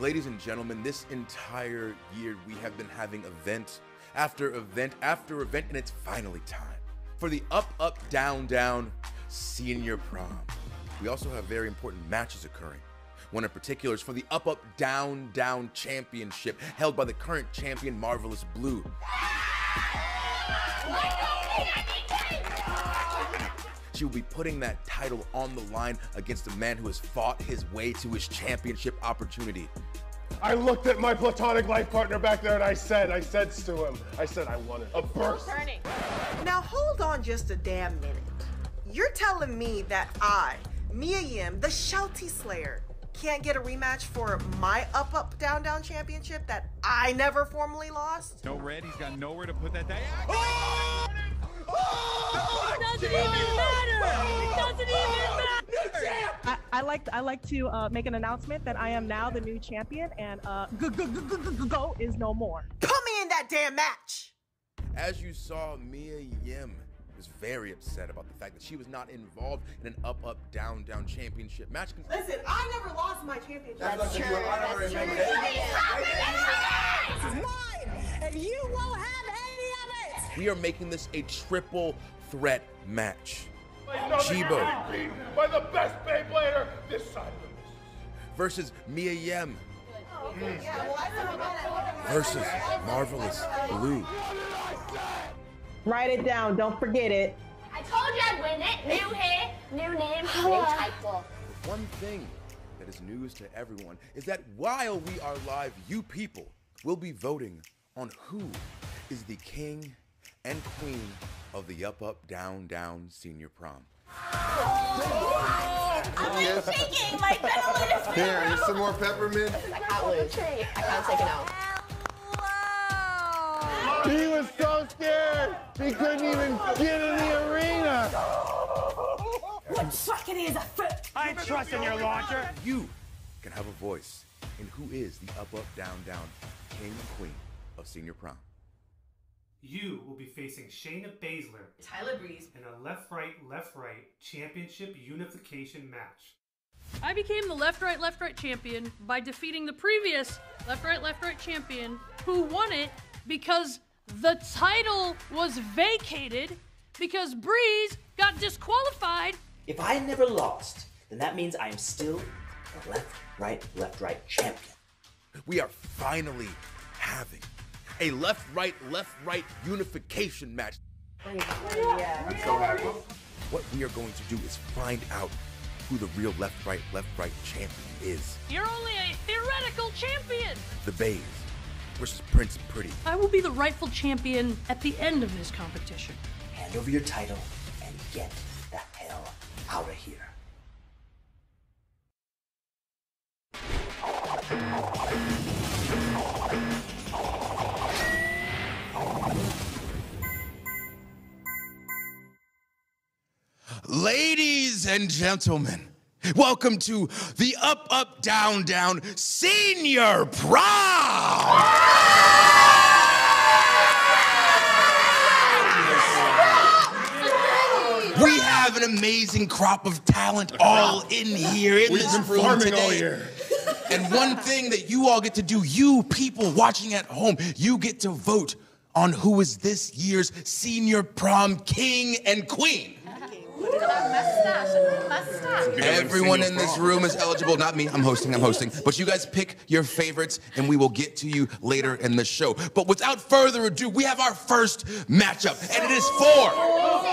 Ladies and gentlemen, this entire year we have been having event after event after event, and it's finally time for the Up, Up, Down, Down Senior Prom. We also have very important matches occurring. One in particular is for the Up, Up, Down, Down Championship held by the current champion, Marvelous Blue. She will be putting that title on the line against a man who has fought his way to his championship opportunity. I looked at my platonic life partner back there and I said, I said to him, I said I wanted a burst. Turning. Now hold on just a damn minute. You're telling me that I, Mia Yim, the Shelty Slayer, can't get a rematch for my up up down down championship that I never formally lost? No red, he's got nowhere to put that day. Oh! Oh! Oh! It doesn't even matter. It doesn't even matter. I, I like I like to uh, make an announcement that I am now the new champion, and uh, go, go, go, go, go, go is no more. Put me in that damn match! As you saw, Mia Yim was very upset about the fact that she was not involved in an up, up, down, down championship match. Listen, I never lost my championship. That's true. That's true. This is mine, and you won't have any of it. We are making this a triple threat match. I know that you're Jibo. by the best Beyblader this side of the business. versus Mia Yim versus Marvelous Blue. Write it down. Don't forget it. I told you I'd win it. New hair, new name, new title. But one thing that is news to everyone is that while we are live, you people will be voting on who is the king and queen of the Up Up Down Down Senior Prom. I'm just shaking. My adrenaline is Here, here's some more peppermint. I can't lose. I can't take it out. He was so scared, he couldn't even get in the arena. What trackety is a foot? I ain't trusting your launcher. You can have a voice in who is the Up Up Down Down king and queen of Senior Prom. You will be facing Shayna Baszler Tyler Breeze. in a left right, left right championship unification match. I became the left right left right champion by defeating the previous left right left right champion who won it because the title was vacated because Breeze got disqualified. If I never lost, then that means I am still the left, right, left, right champion. We are finally having a left right, left right unification match. What we are going to do is find out who the real left right, left right champion is. You're only a theoretical champion. The Bays versus Prince Pretty. I will be the rightful champion at the end of this competition. Hand over your title and get the hell out of here. Ladies and gentlemen, welcome to the Up Up Down Down Senior Prom! We have an amazing crop of talent all in here in We've this been room farming today. all year. And one thing that you all get to do, you people watching at home, you get to vote on who is this year's senior prom king and queen. Mustache. Mustache. Everyone in this room is eligible. Not me. I'm hosting. I'm hosting. But you guys pick your favorites, and we will get to you later in the show. But without further ado, we have our first matchup, and it is for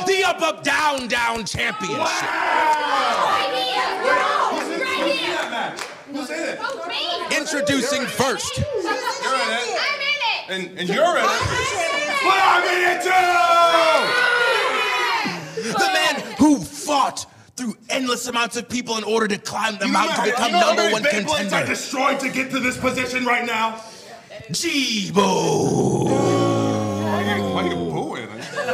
the Up Up Down Down Championship. Right here. Right here. Who's in it? Oh, me. Introducing first, You're in it. I'm in it. And, and you're in it. But I'm in it too! the man who fought through endless amounts of people in order to climb the You know mountain to become you know number one Beyblades I contender. destroyed to get to this position right now? Jibo. Why are you booing?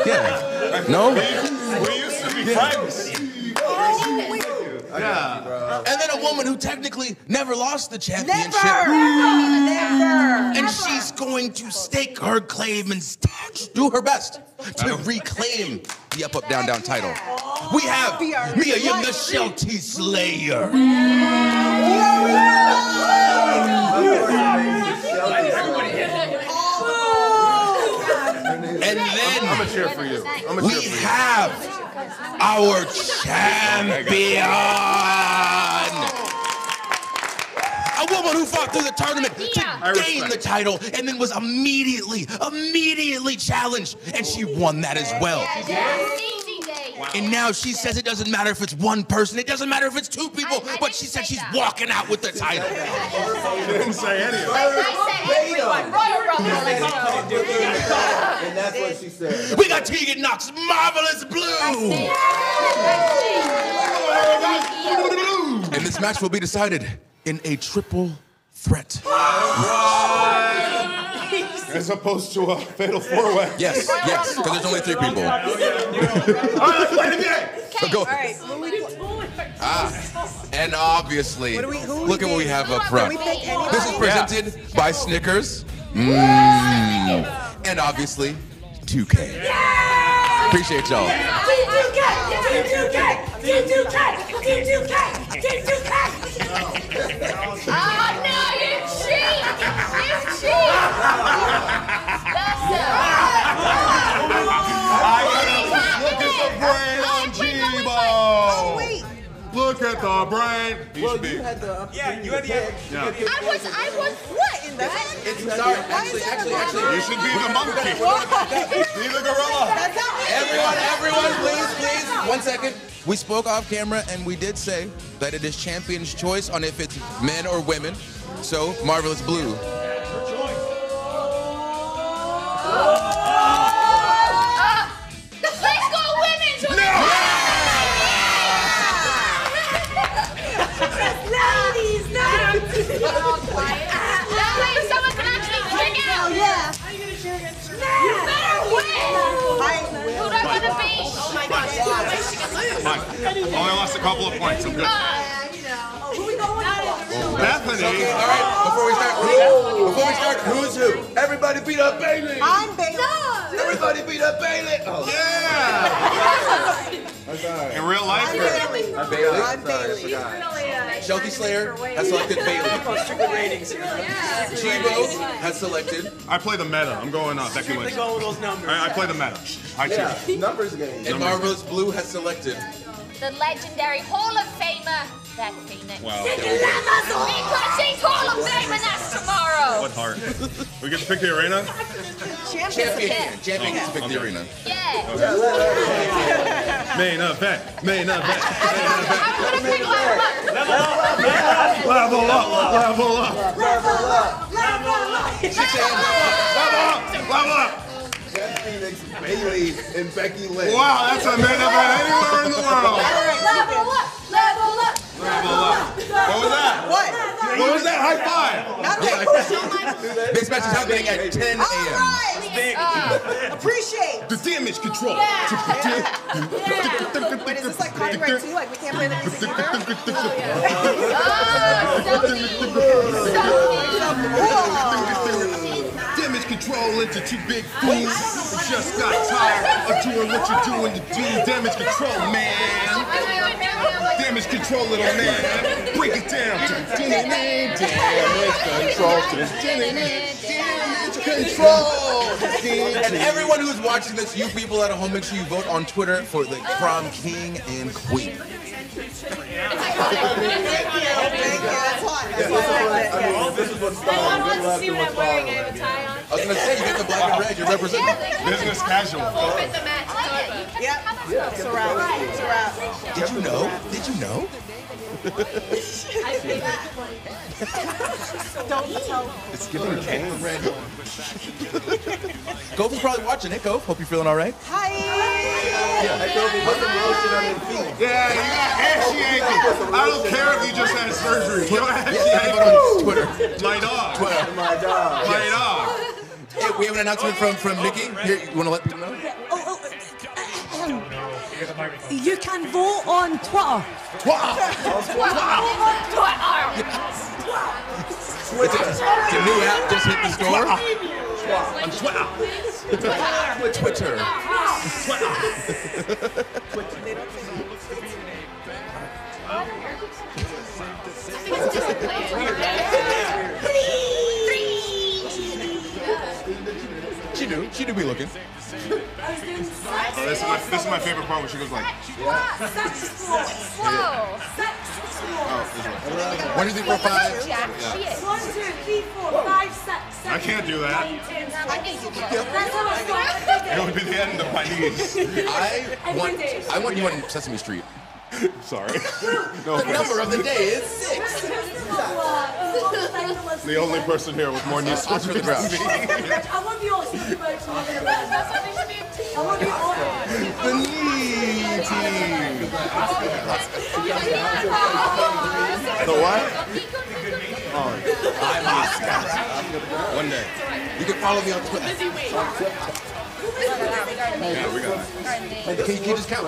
Yeah. No? We used to be friends. And then a woman who technically never lost the championship. Never! Never. And she's going to stake her claim and do her best to reclaim the Up Up Down Down title. We have Mia Yim, the Shelty Slayer. And then I'm gonna cheer for you. I'm gonna we for you. have our champion. A woman who fought through the tournament to gain the title and then was immediately, immediately challenged. And she won that as well. And now she says it doesn't matter if it's one person, it doesn't matter if it's two people, but she said she's walking out with the title. She didn't say any of it. And that's what she said. We got Tegan Nox, Marvelous Blue. And this match will be decided in a triple threat. As opposed to a fatal four way. Yes, yes, because there's only three people. All right, let's play the game. Okay, Go. all right. Ah, and obviously, What we- who we look at what we have up front. This is presented by Snickers. Mm. And obviously, 2K. Appreciate y'all. Team 2K! Team 2K! Team 2K! Team 2K! Team 2K! Brain. He Well, should be. you had the Yeah, you had the. Yeah. I was, I was, what in the heck? It's sorry, actually, actually, actually. You should be the monkey. Be the gorilla. That's not me. Everyone, everyone, please, please, one second. We spoke off camera and we did say that it is champion's choice on if it's men or women. So, Marvelous Blue. Fine. Only lost a couple of points. I'm good. Oh, who we going for? Bethany. All right, before we start, who, before we start, who's who? Everybody beat up Bayley. I'm Bayley. Everybody beat up Bayley. Oh, Yeah. That's all right. In real life, I'm Bayley. I'm Bayley. I'm Bayley. Shelby Slayer has selected Bayley. Chibo has selected. I play the meta. I'm going uh, Becky Lynch. Go with those numbers. I, I play the meta. I choose. Numbers game. And Marvelous Blue has selected. The legendary Hall of Famer, Beth Phoenix. Wow. Because she's Hall of Famer, that's tomorrow! What heart? We get to pick the arena? Champion. Champion gets to pick the arena. Yeah! Main event. Main event. I'm gonna pick my Level up. Level up. Level up. Level up. Beth Phoenix, Bayley, and Becky Lynch. Wow, that's a main event anywhere in the world. Level up! Level up! Level up. What was that? What? What was that? High five. This match is happening at 10 All a.m. right. Appreciate. The damage control. Wait, is this like copyright too? Like we can't play the music either? Damage control into two big fiends. Just got tired of doing what you're doing to do. Damage control, man. Damage control, little man. Break it down. Damage control. Damage control. And everyone who's watching this, you people at home, make sure you vote on Twitter for the prom king and queen. Thank you. That's hot. That's why I like I that. mean, this is what's starting. Good luck to what's following. I was gonna say, you get the black and red, you're representing. Business casual. Yep. It's a wrap. It's a wrap. Did you know? Did you know? Don't tell. It's giving king red. Goph is probably watching it. Goph, hope you're feeling all right. Hi. Hey, Kobe, put some lotion on your feet. Yeah, you got ashy ankle. I don't care if you just had surgery. You got ashy Yeah, ankle. on Twitter. My dog. Twitter. My dog. My dog. Hey, we have an announcement from from Nikki. Here, you want to let them know? You can vote on Twitter. Twitter. Twitter. Twitter. Twitter. The new app just hit the store. On Twitter. Twitter. Twitter. Twitter. She knew. She knew we looking. Oh, this is my this is my favorite part when she goes like. Slow. Oh, this one. One, two, three, four, five. Yeah, Yeah. she is. One, two, three, four, five, six, I can't do that. I think you can. That's how I start. It would be the end of my knees. I want, I want you on Sesame Street. Sorry. No The number of the day is six. The only person here with more knee Oscar the Grouch. than me. I want the Aussie folks. I want the Aussie. The knee team. The what? Oh, I'm Oscar. one day. You can follow me on Twitter. Yeah, we got you, can you just count?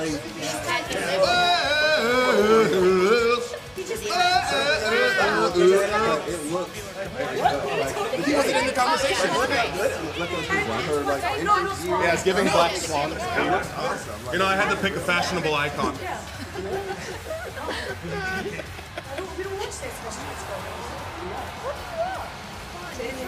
He wasn't in the conversation. Yeah, it's giving Black Swan. You know, I had to pick a fashionable icon.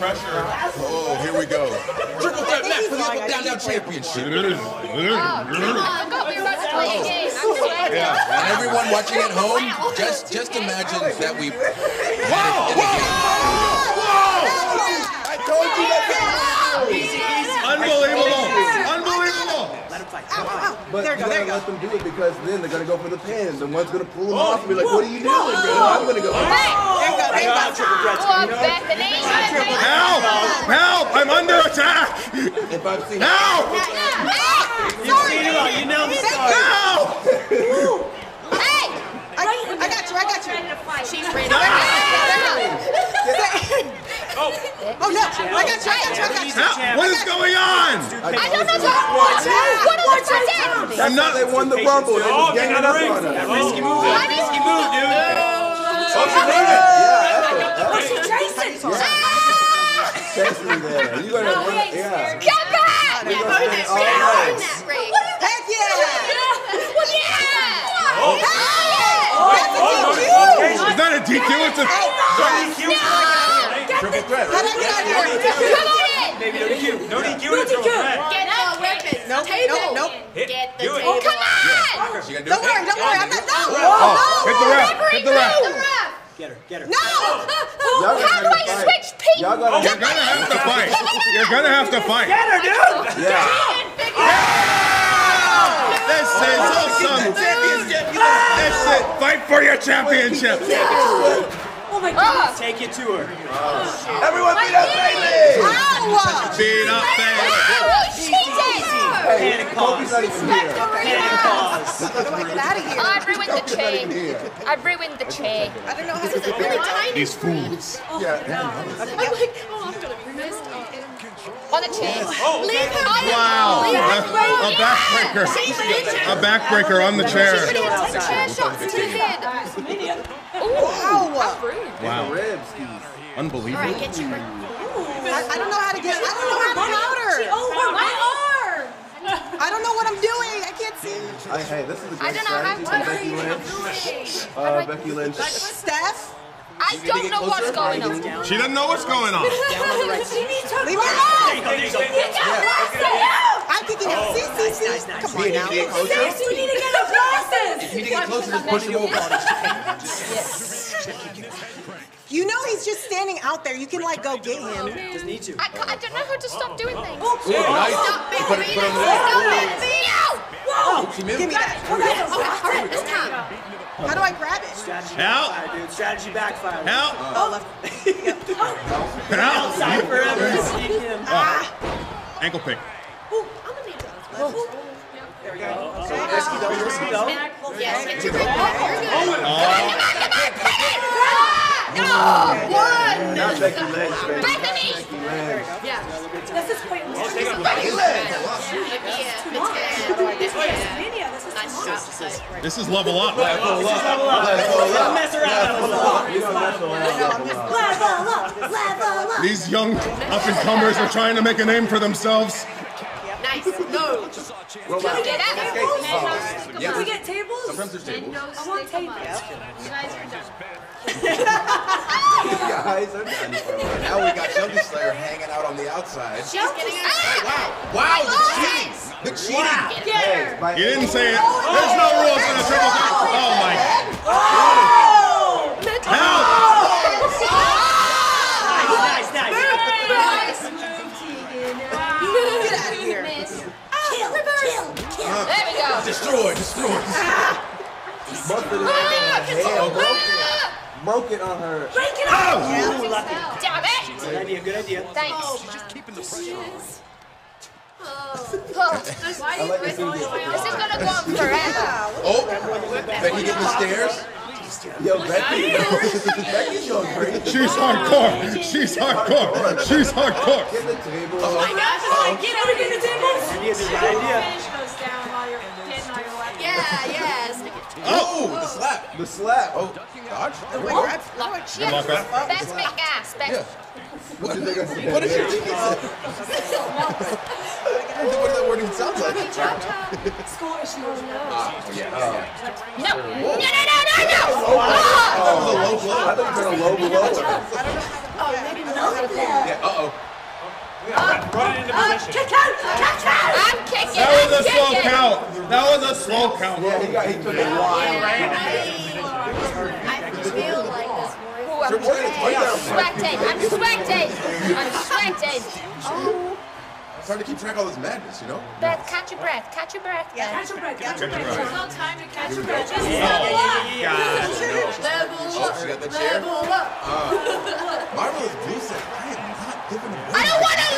pressure. Oh, here we go. Triple threat match for the Up Up Down Down Championship. Oh, come on, go. We're about to play a oh. game. I'm ready. Yeah, and everyone watching at home, just just imagine that we. Whoa! I told you that. Unbelievable! Unbelievable! But There you you go, there gotta you go. let them do it because then they're gonna go for the pins, and one's gonna pull them oh, off and be like, "What are you doing, bro? I'm gonna go." There you go, there you go. Oh, Bethany. Help! Help! I'm under attack! If I've seen Help! You've seen it all. You know the story. Help! Hey! I, I got you, I got you. She's ready. Oh. oh no, I got you, I got you, I got you. Help! What is going on? I don't know what. What are the That's I'm how not. they won the rumble. They Oh, was get ganging on up on That risky move. That risky move, dude. Oh, she did it! Yeah, Chastity there. You gotta run. Yeah. Come back! We're gonna spend all night. Heck yeah! Yeah! Is that a DQ? It's a. Triple threat. How'd I get out here? Come on in! Maybe no DQ. No DQ. It's a threat. Get the weapons. Nope, table. nope, nope. Get the Do it. table. Come on! She gotta do Don't it. worry, don't worry, I'm not, no! Oh, hit the ref! Hit the ref! Get her. Get her. No! Y'all gotta How do have I to fight. switch people? Y'all gotta You're gonna have to fight. You're gonna have to fight. Get her, dude. Yeah. This is awesome. This is fight for your championship. Oh my god. Take it to her. Oh ah. oh, oh, Everyone beat up Bayley. Ow! Beat up Bayley. Oh, she did! Hey, Panic Kobe's pause. not even. Panic pause. I get out of here? I've ruined the Kobe's chain. I've ruined the chain. I don't know how to This is a really tiny These fools. Yeah. On the chain. Wow. A, a backbreaker. A backbreaker on the chair. Chair shots to the head. Ooh, Ow! rude. Wow. Ribs, Unbelievable. Alright, get your I, I don't know how to get, I don't know how to get out She over my arm. I don't know what I'm doing. I can't see. I, hey, this is a I great don't know how strategy to from Becky Lynch. Uh, Becky Lynch. Steph, I don't know what's going on. She doesn't know what's going on. she needs her leave me alone. I'm kicking out. See, see, see. Nice, nice, Come on now. Sis, we need to get our glasses. You need to get closer, just push him over. You know he's just standing out there. You can like go get him. Just need to. I, I don't know how to stop doing things. Ooh, nice. Stop You put it- being put it on Stop left. being Whoa. Give me that. Oh, all right, this time. How do I grab it? Strategy Help. backfired, dude. Strategy backfired. Help! Oh, oh, left. Help! Outside forever. Sneak him. Ah. Ankle pick. Risky though. Risky though. Yes, get your grip. You're oh, good. Come on, come on, come on. No, one. Not Becky Lynch, baby. Bethany. Becky Lynch. Yeah. This is pointless. Becky Lynch. Yeah, it's good. It's good. This is Nice shot. This is level up. Level up. Level up. Level up. Mess around. Level up. You don't mess around. Level up. Level up. These young up and comers are trying to make a name for themselves. Nice. No. Well, Can we get that's- tables? Oh, Can we get tables? Sometimes there's tables. I want tables. You guys are done. Guys are done for. Now we got Shelby Slayer hanging out on the outside. She's getting her. Wow, wow, the cheating. The cheating. Get her. You didn't say it. Oh, there's no rules in a triple threat. Oh my. Oh, nice, nice, nice. Nice move, Tegan. Get out of here. Miss. Kill, kill, kill. There we go. Destroy, destroy. Busted it Ah, in control. hell, broke it. Broke it on her. Break it Oh, up. lucky. Damn it. Good idea, good idea. Thanks. Oh, this, I like to see this. this is gonna go on forever. Oh, Becky getting the stairs. Yo, Becky. Becky's going crazy. She's hardcore. She's hardcore. She's hardcore. Get the table. Oh my gosh, get out of the tables. Idea, good idea. Yeah, yeah. Stick. Oh, the slap. The slap. Oh, dodge. Oh, lock. Good luck, huh? Best big gas. Best. Yeah. What did they go say? What is your TV say? What does that word even sound like? Scottish no. Yeah. No, no, no, no, no, no. Oh, That was a low blow. I thought you were going to low blow. oh maybe not there. Yeah. Uh oh. Run it into Uh, position. kick out, kick out. I'm kicking. That was I'm a slow kicking. count. That was a slow count. Yeah, he got he took it wild. I feel like this boy. Ooh, I'm Triple H, right sweating. I'm sweating. I'm sweating. Oh, It's hard to keep track of all this madness, you know? Beth, catch your breath. Catch your breath. Yeah, catch your breath. Catch your breath. breath. There's no time to catch your breath. Just level up. yeah, yeah. Level Oh, up. she got the chair. Level up. Marvelous Blue said, I am not giving away. I don't want to lose.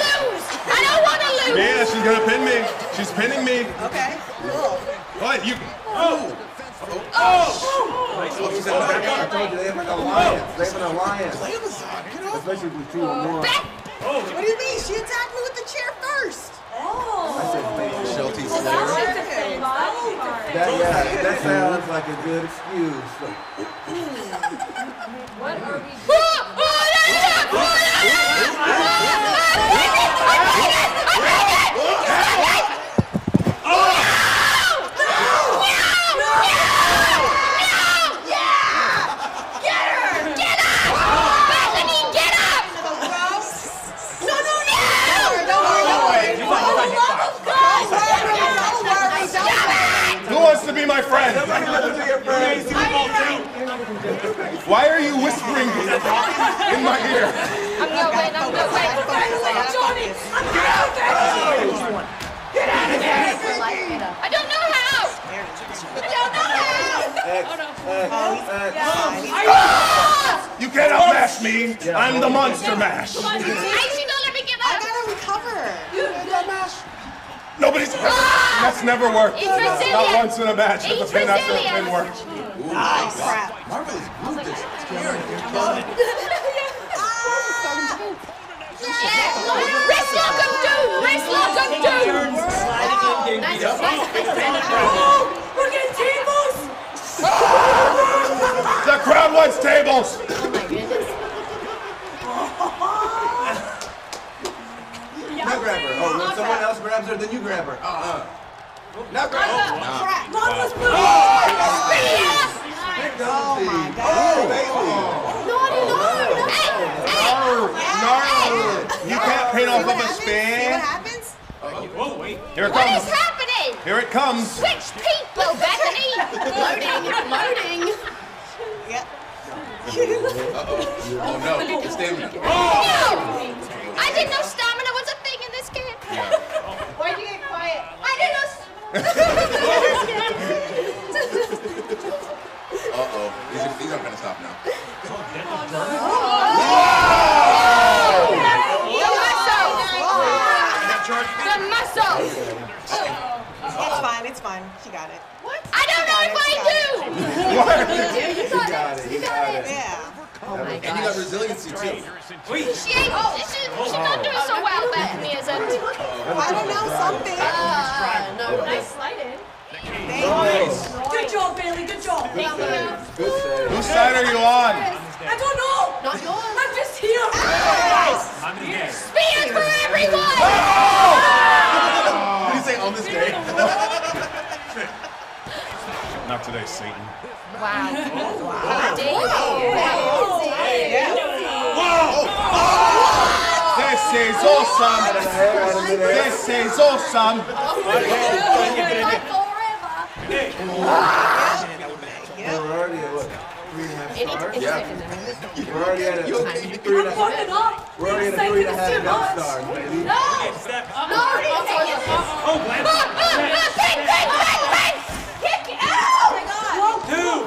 I don't want to lose. Yeah, she's gonna pin me. She's pinning me. Okay. Cool. What? You? Oh! Oh. Oh, oh she said, back I up. told you they have an oh. alliance. They have an alliance. Amazon, you know? Especially with two or more. Beth. Oh. What do you mean? She attacked me with the chair first. I said, thank you. Shelty Well, Slayer. that's a thing. That, yeah, that sounds like a good excuse. What are we doing? Oh, oh, that's it. Oh, Who wants to be friend? Why are you whispering in my ear? I'm going, I'm going. Johnny, I'm going. Get out of here. I don't know how. I don't know how. X, X, X. Ah! You can't outmash me. I'm the monster mash. Hey, she don't let me get I gotta recover. Nobody's. That's never worked. It's Not resilient. once in a match has It's a pin after a pin resilient. worked. Nice. Crap. Marvelous Blue just tearing your body. Wrist lock of doom. Wrist lock of doom. Turns, sliding in, Nice, getting nice, beat up. nice. We're getting tables. The crowd wants tables. Oh my goodness. Now grab her. Oh, when someone else grabs her, then you grab her. Uh-uh. Now grab her. Oh, Crap. Marvelous move. Here comes the- Oh, baby. Oh, oh, naughty, naughty. Hey, Gnarly. You can't paint off of a See what span. happens? Whoa, wait. Here it what is comes. happening? Here it comes. Switch people, Bethany. Loading, loading. Yeah. Uh-oh. Oh, no. It's stamina. No! I didn't know stamina was a thing in this game. Why'd you get quiet? I didn't know. stamina Uh-oh. These, are, these aren't going to stop now. The muscle. It's fine. It's fine. She got it. What? I don't know if I do. What? You got got it. it, You got got it. Yeah. Oh my And you got resiliency, too. She ain't. She, she's not doing so well, Bethany isn't. I don't know something. Uh, no. Nice sliding. Good job, Bayley. Good job. Thank you. Whose side are you on? I don't know. Not yours. I'm just here. Spears for everyone! Did he say on this day? Not today, Satan. Wow. This is awesome. This is awesome. We're already at what? Three and a half Any, stars? Yeah. We're already at a three and a I'm fucking half. up. We're already at a Thank three you and a so half much. Death Stars, baby. No! No! Oh, Bang, bang, bang, bang! Kick it out! Oh my god! Two.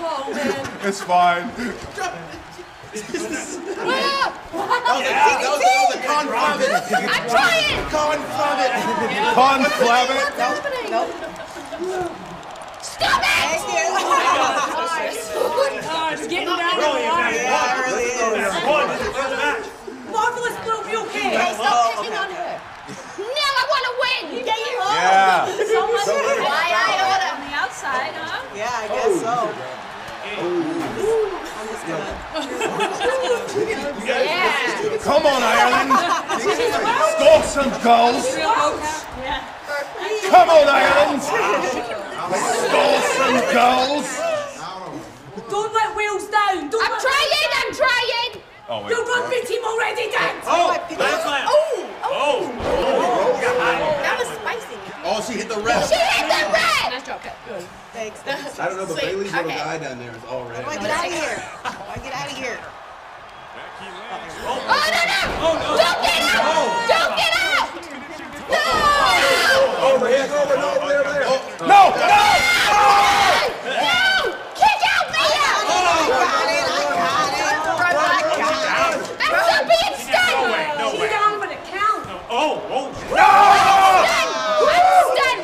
Oh man. It's fine. That was, that was a conflab it. I'm trying! Conflab it. Conflab it. Stop it! Oh, it's getting down to the wire. Yeah, it really is. Marvelous will be okay. Hey, stop picking on her. No, I want to win! Yeah, you Yeah. So much So Why I order? on the outside, huh? Yeah, I guess so. Yeah. Come on, Ireland. Score some goals. Come on, Ireland. Score some goals. Don't let Wales down. Don't I'm let trying, I'm trying! Oh, wait. Your rugby team already did. Oh oh. oh! oh! That was spicy. Oh, she hit the ref. She hit the red! Nice job, good. Thanks. I don't know, but Sweet, Bayley's little okay. guy down there is all red. How do I get out of here? How do I get out of here? Oh, no, no! Oh, no Don't get out! Oh. Don't get out! No! Over here, over, no, over there, over there. No, no. No! Kick out Mia! Got it, I got it. I'm still being stunned! She's down for the count. Oh, oh.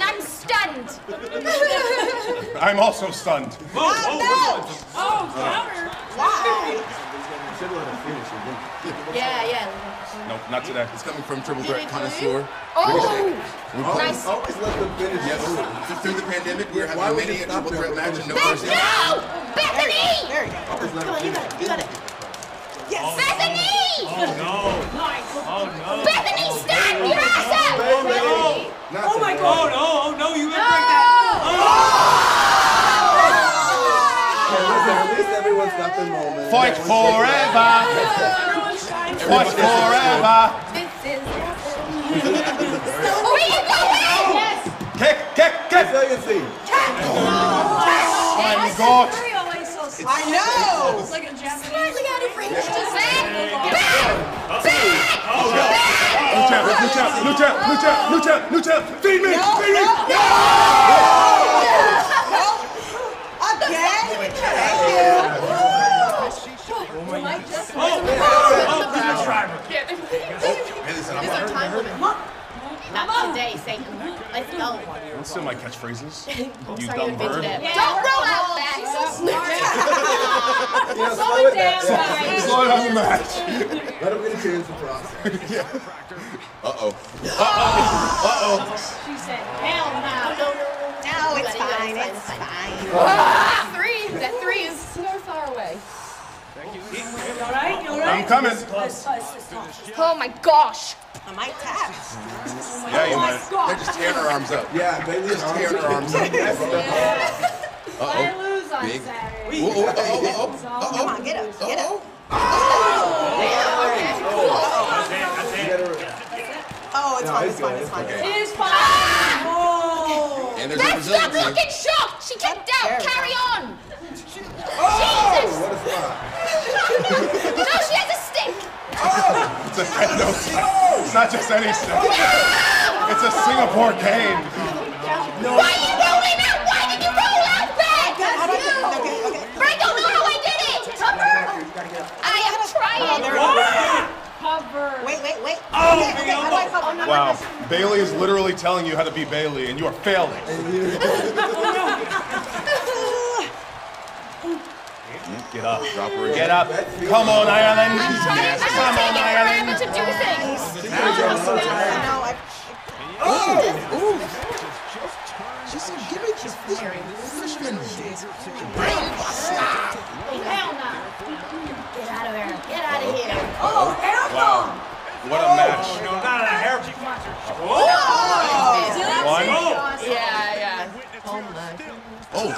I'm stunned! I'm also stunned. Whoa, whoa, whoa. Oh, counter. Should let her finish it. didn't Yeah, yeah. Nope, not today. It's coming from Triple Threat Connoisseur. Oh! you? Nice. Always let them finish. Yes, th- through the pandemic, we're having would many a Triple Threat match and no for first No! Bethany! There you go. Come on, you got it. You got it. Yes. Bethany! Oh, no. Oh, no. Bethany, stand your ass up! Oh, Not Oh my today. God. no, oh, no, you gotta break that. Okay, listen, at least everyone's got their moment. Fight forever. Fight forever. This is. Where you going? Yes. Kick, kick, kick. Resiliency. I'm got. Very always so slow. I know. It's like a Japanese. Slightly out of range. Just Blue champ, blue champ, blue champ, blue champ, blue champ, blue champ. Feed me, feed me. Again? Thank you. Oh, good driver. Hey, listen, I'm Is our not time limit? Not today, Satan. Let's go. Don't steal my catchphrases. You dumb bird. it. Don't roll out back. You know, Slow slow it it down, down. guys. Slow down the match. Let them get a chance to process. Uh-oh. Uh-oh. Uh-oh. She said, hell no. No, no, no. No, it's You got it, fine. you got it, It's fine. fine. Ah, three. That three is so far away. You all right? You all right? I'm coming. Oh my gosh. I might tap. Yeah, you Oh might. God. They're just tearing her arms up. Yeah, Bayley's Just tearing her arms up. I Uh-oh. lose on Big. Saturday. Whoa, whoa, uh-oh, uh-oh. Come on, get up. Get up. Yeah, okay, cool. That's it, that's it. Oh, it's No, fine. it's It's fine. It's fine. It is fine. Oh. And there's a stop looking shocked. She kicked out. Carry on. Oh, Jesus. what a spot. No, she has a stick. It's, a, no, it's not just any stick. It's a Singapore cane. Why are you rolling out? Why did you roll out back? How do I get Okay, okay. Frank, oh, don't know how I did it. Cover. I am trying. Cover. Wait, wait, wait. Oh, okay, okay. How do I cover? Oh, no. Wow. Bayley is literally telling you how to be Bayley, and you are failing. Oh, Get up. Drop her again. Get up. Come on, Ireland. Come on, Ireland. to do things. She oh, said, give me this freshman. Hell no. Get out of here. Get out of here. Oh, hell Wow. What a match. No, not a hair. One. Yeah, yeah.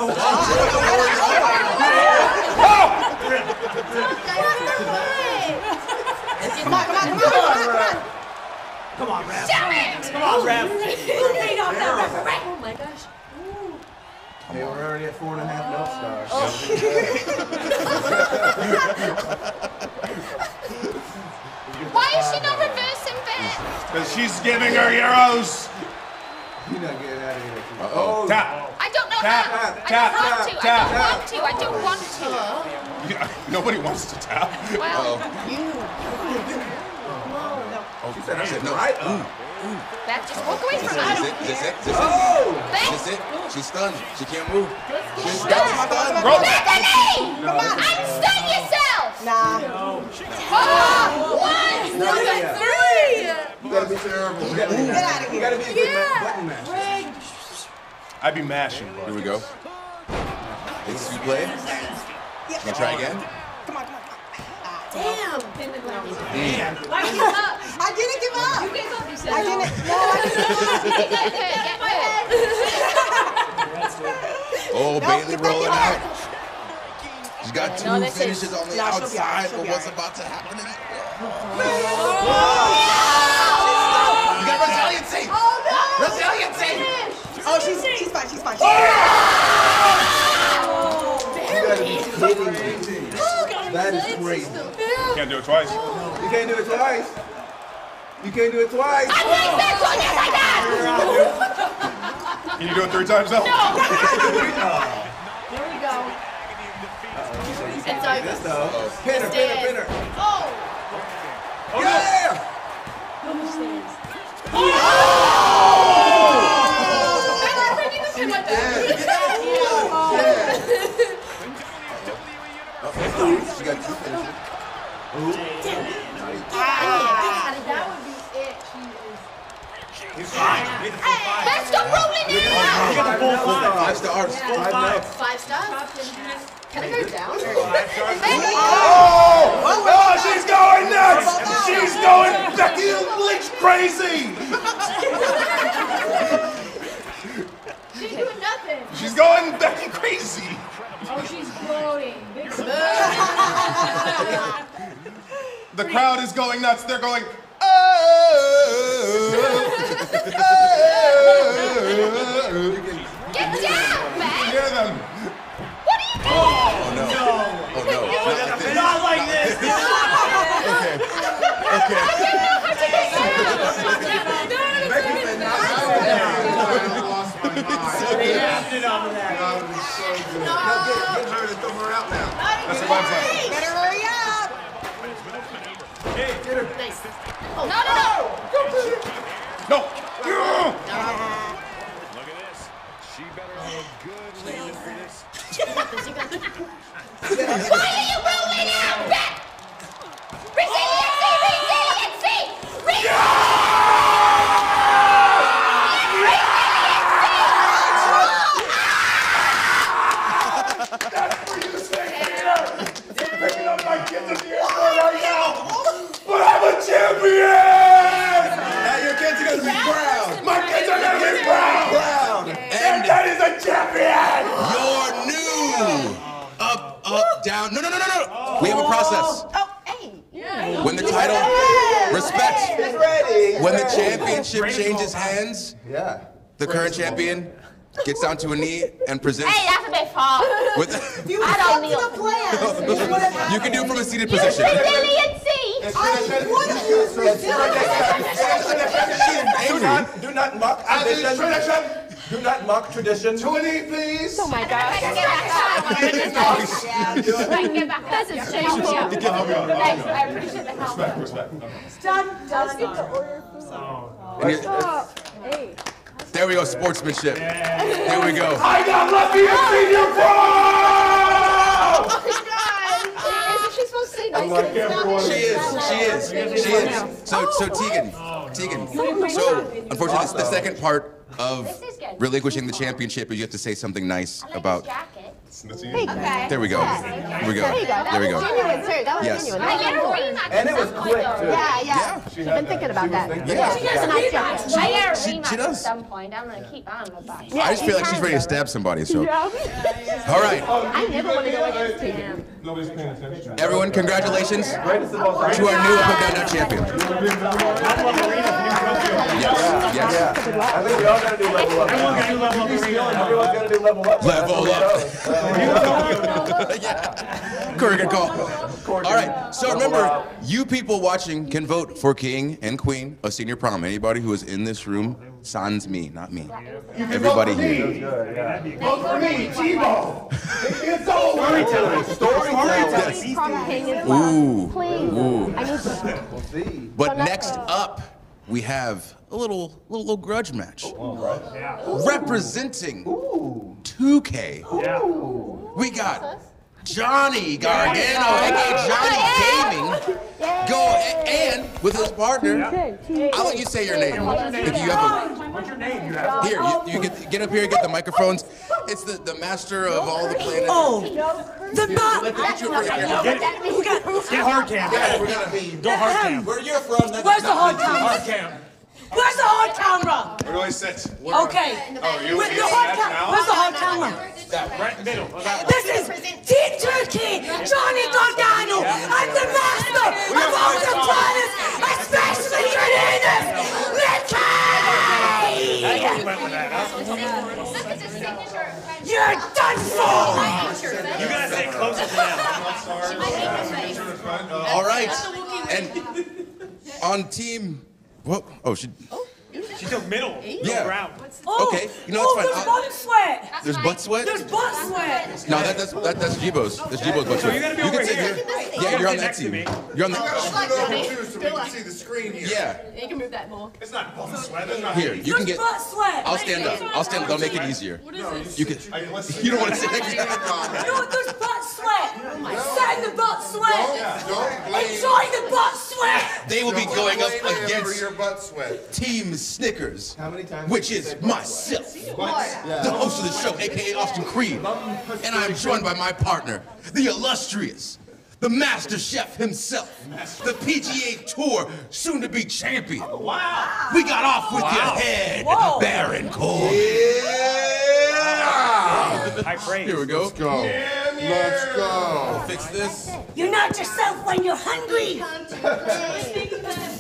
Come on, come on, come on, come on, come on. Come on, ref. Damn it! Come on, ref. Who made off that referee? Oh my gosh. Hey, we're already at four and a half milk stars. Oh. Why is she not reversing back? Because she's giving her euros. You're not getting out of here. Uh-oh. Tap. I don't know Tap, how. tap, I don't want tap, to. I don't want to. I don't want to. Yeah, Nobody wants to tap. Well, Oh, She said, I said, no. right uh. Ooh. up. Beth, just walk away from is her. it. This is it. This Oh! it. It. She's stunned. She can't move. She's Stop. stunned. Roll. Bethany! Unstun yourself! Nah. Oh, one, No, two, yeah. three. You gotta be terrible. You gotta Get out of you here. gotta be a good ma- button master. I'd be mashing, Here we go. It's you play. Yeah. Gonna try again. Come on, come on. Damn. I didn't give up. You gave up, you said. I didn't. No, I didn't. Oh, No, Bayley get back rolling out. there. She's got No, two this is- finishes on the No, she'll be outside, alright, she'll but be what's alright. about to happen? in- You got resiliency. Oh no! Resiliency. Oh, she's she's fine. She's fine. She's fine. Oh, oh, barely. You gotta be kidding me. That is crazy. You Can't do it twice. You can't do it twice. You can't do it twice. I like that one, yes I can! Can you do it three times though? now? There we go. Uh -oh, It's It's like this over. though. Pinner, pinner, dead. pinner. Oh! Yeah! Bethany, got two finishes. Ah, that would be it. He's fine. Get the full five. Beth, stop rolling Get it! the full five. Five stars. Full five. Five stars? Can I go down? Five stars. Oh! Oh, she's going nuts! She's going Becky Lynch crazy! She's doing nothing. She's going Becky crazy! Oh, she's gloating. The crowd is going nuts. They're going, oh! Get down, Beth! Hear them. What are you doing? Oh no. Oh no. Not like this. Not like this. Okay. Okay. Becky said not They asked it off of that. No, get, get her to throw her out now. That's what I'm saying. Better hurry up. Nice. Oh, no, no, no! No. Yeah. Why are you rolling out, Beth? Resiliency! Resiliency! Picking up my kids in the airport right now. But I'm champion! Now your kids are gonna be proud. My kids are gonna be proud! Proud. And that is a champion! Your new up, up, down. No, no, no, no, no. We have a process. Oh, hey. When the title, respect. When the championship changes hands, Yeah. the current champion gets down to a knee and presents Hey, that's a bit far. with. You I don't kneel. the plan. You can do it from a seated Use position. resiliency! I want to use resiliency. Do not, do not mock tradition. Do not mock tradition. To a knee, please. Oh my gosh. Get back Get back That's a shame. Thanks, I appreciate the help. Respect, respect. Done. Done. And you- There we go, sportsmanship. There we go. I got lucky in senior prom! Oh, God. She so nice? She is. She is. She is. So, so Tegan, Tegan. So, unfortunately, the second part of relinquishing the championship is you have to say something nice about. Okay. There we go. There we go. There you go. That There we go. genuine, too. That was Yes. genuine. I get a rematch. And it was quick, too. Yeah, yeah. She's been thinking about that. Yeah. She gets a nice jump. I get a She- rematch at some point. I'm gonna keep on my back. I just feel like she's ready to stab somebody. So, all right, I never want to go against him. Nobody's paying attention. everyone, congratulations to our new Up Up Down Down champion. Yes. Yes. I think we all gotta do level up. Everyone's gotta do level up. Level up. Yeah. Corey, good call. All right. So remember, you people watching can vote for king and queen of senior prom. Anybody who is in this room, sans me, not me. Everybody here. Vote for me, Tebow. It's over. Yes. Ooh. Please. Ooh. I need to. But next up, we have a little little, little grudge match. Oh, Representing 2K. We got Johnny Gargano, aka Johnny Gaming. Go and with his partner. I'll let you say your name. If you have a, What's your name? You have here, you, you get get up here, get the microphones. It's the, the master of all the planets. Oh, the Let- let me get you over here. Get hard cam. Yeah, we're gonna Go hard cam. Where you're from? that's Where's the hard camera? Hard cam. Where's the hard camera? Where do I sit? Okay. Oh, you Where's the hard camera? Where's the hard camera? That Right in the middle. This is Team 2K, Johnny Gargano. I'm the master of all the planets, especially Grenadiers. That's went with that. huh? You're done for. You gotta stay closer to them. All right, and on team. Whoa, oh, she. Oh. She took middle. Yeah. Ground. Oh, Okay, you know oh, that's there's butt sweat. There's butt sweat. There's butt sweat. No, that, that's that, that's Jibo's. That's Jibo's butt sweat. So you're gonna be you over can here. here. Yeah, you're on that Next to team. You're on the. so we can see the screen here. Yeah. You can move that more. It's not bum sweat. It's not Here, you can get. butt sweat. I'll stand up. I'll stand up. They'll make it easier. You can. You don't want to sit next to No, there's butt sweat. Oh sit in the butt sweat. Don't blame Enjoy the butt sweat. They will be going up blame him for against your butt sweat. Team Snickers, which is myself, the host of the show, aka Austin Creed, and I'm joined by my partner, the illustrious, the Master Chef himself, the PGA Tour soon-to-be champion. Wow! We got off with your head, Whoa. Baron Corbin. High praise. Here we go. Let's go. Let's go. Fix this. You're not yourself when you're hungry.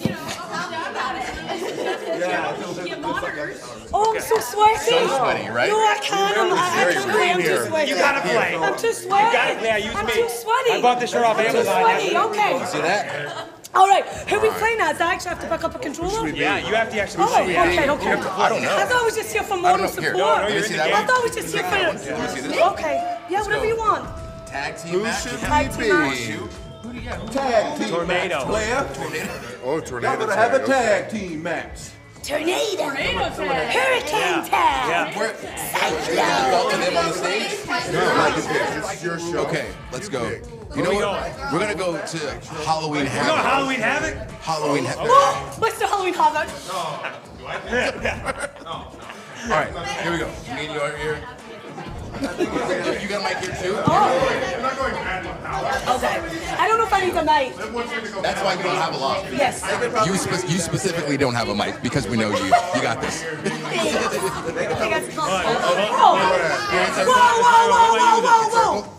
Oh, I'm so sweaty. So sweaty, right? No, I can't. I'm, I, I can't play. I'm too sweaty. You gotta play. I'm too sweaty. You gotta play. Use I'm me. too sweaty. I bought this shirt off I'm too Amazon. sweaty. Okay. See that? All right. Who we playing as? I actually have to pick up a controller? Yeah, you have to actually Oh, play. okay, okay. I don't know. I thought I was just here for moral don't support. Here. No, no, Let me you're see in that the I thought I was just here for. Let me see this. Okay. Yeah, whatever go. you want. Tag team Who match. should Tag team match. be? Who do you got? Tag team Tornado. match, player. Oh, Y'all tornado. gonna have a tag, tag team match. Tornado. Tornado tag. Hurricane tag. Yeah. Where? Both of them on the stage. okay. You're my pick. This is your show. Okay, let's go. pick. You know we what? We're gonna go to Halloween You know Havoc. Halloween Havoc? Halloween Havoc. Oh, what's the Halloween Havoc? All right, here we go. Me and you are here. You got a mic here too. You're not going bad luck now. Okay. I don't know if I need a mic. Everyone's gonna go That's why you don't have a lot. Yes. You spe- you specifically don't have a mic because we know you. You got this. I think that's Oh. Whoa, whoa, whoa, whoa, whoa, whoa.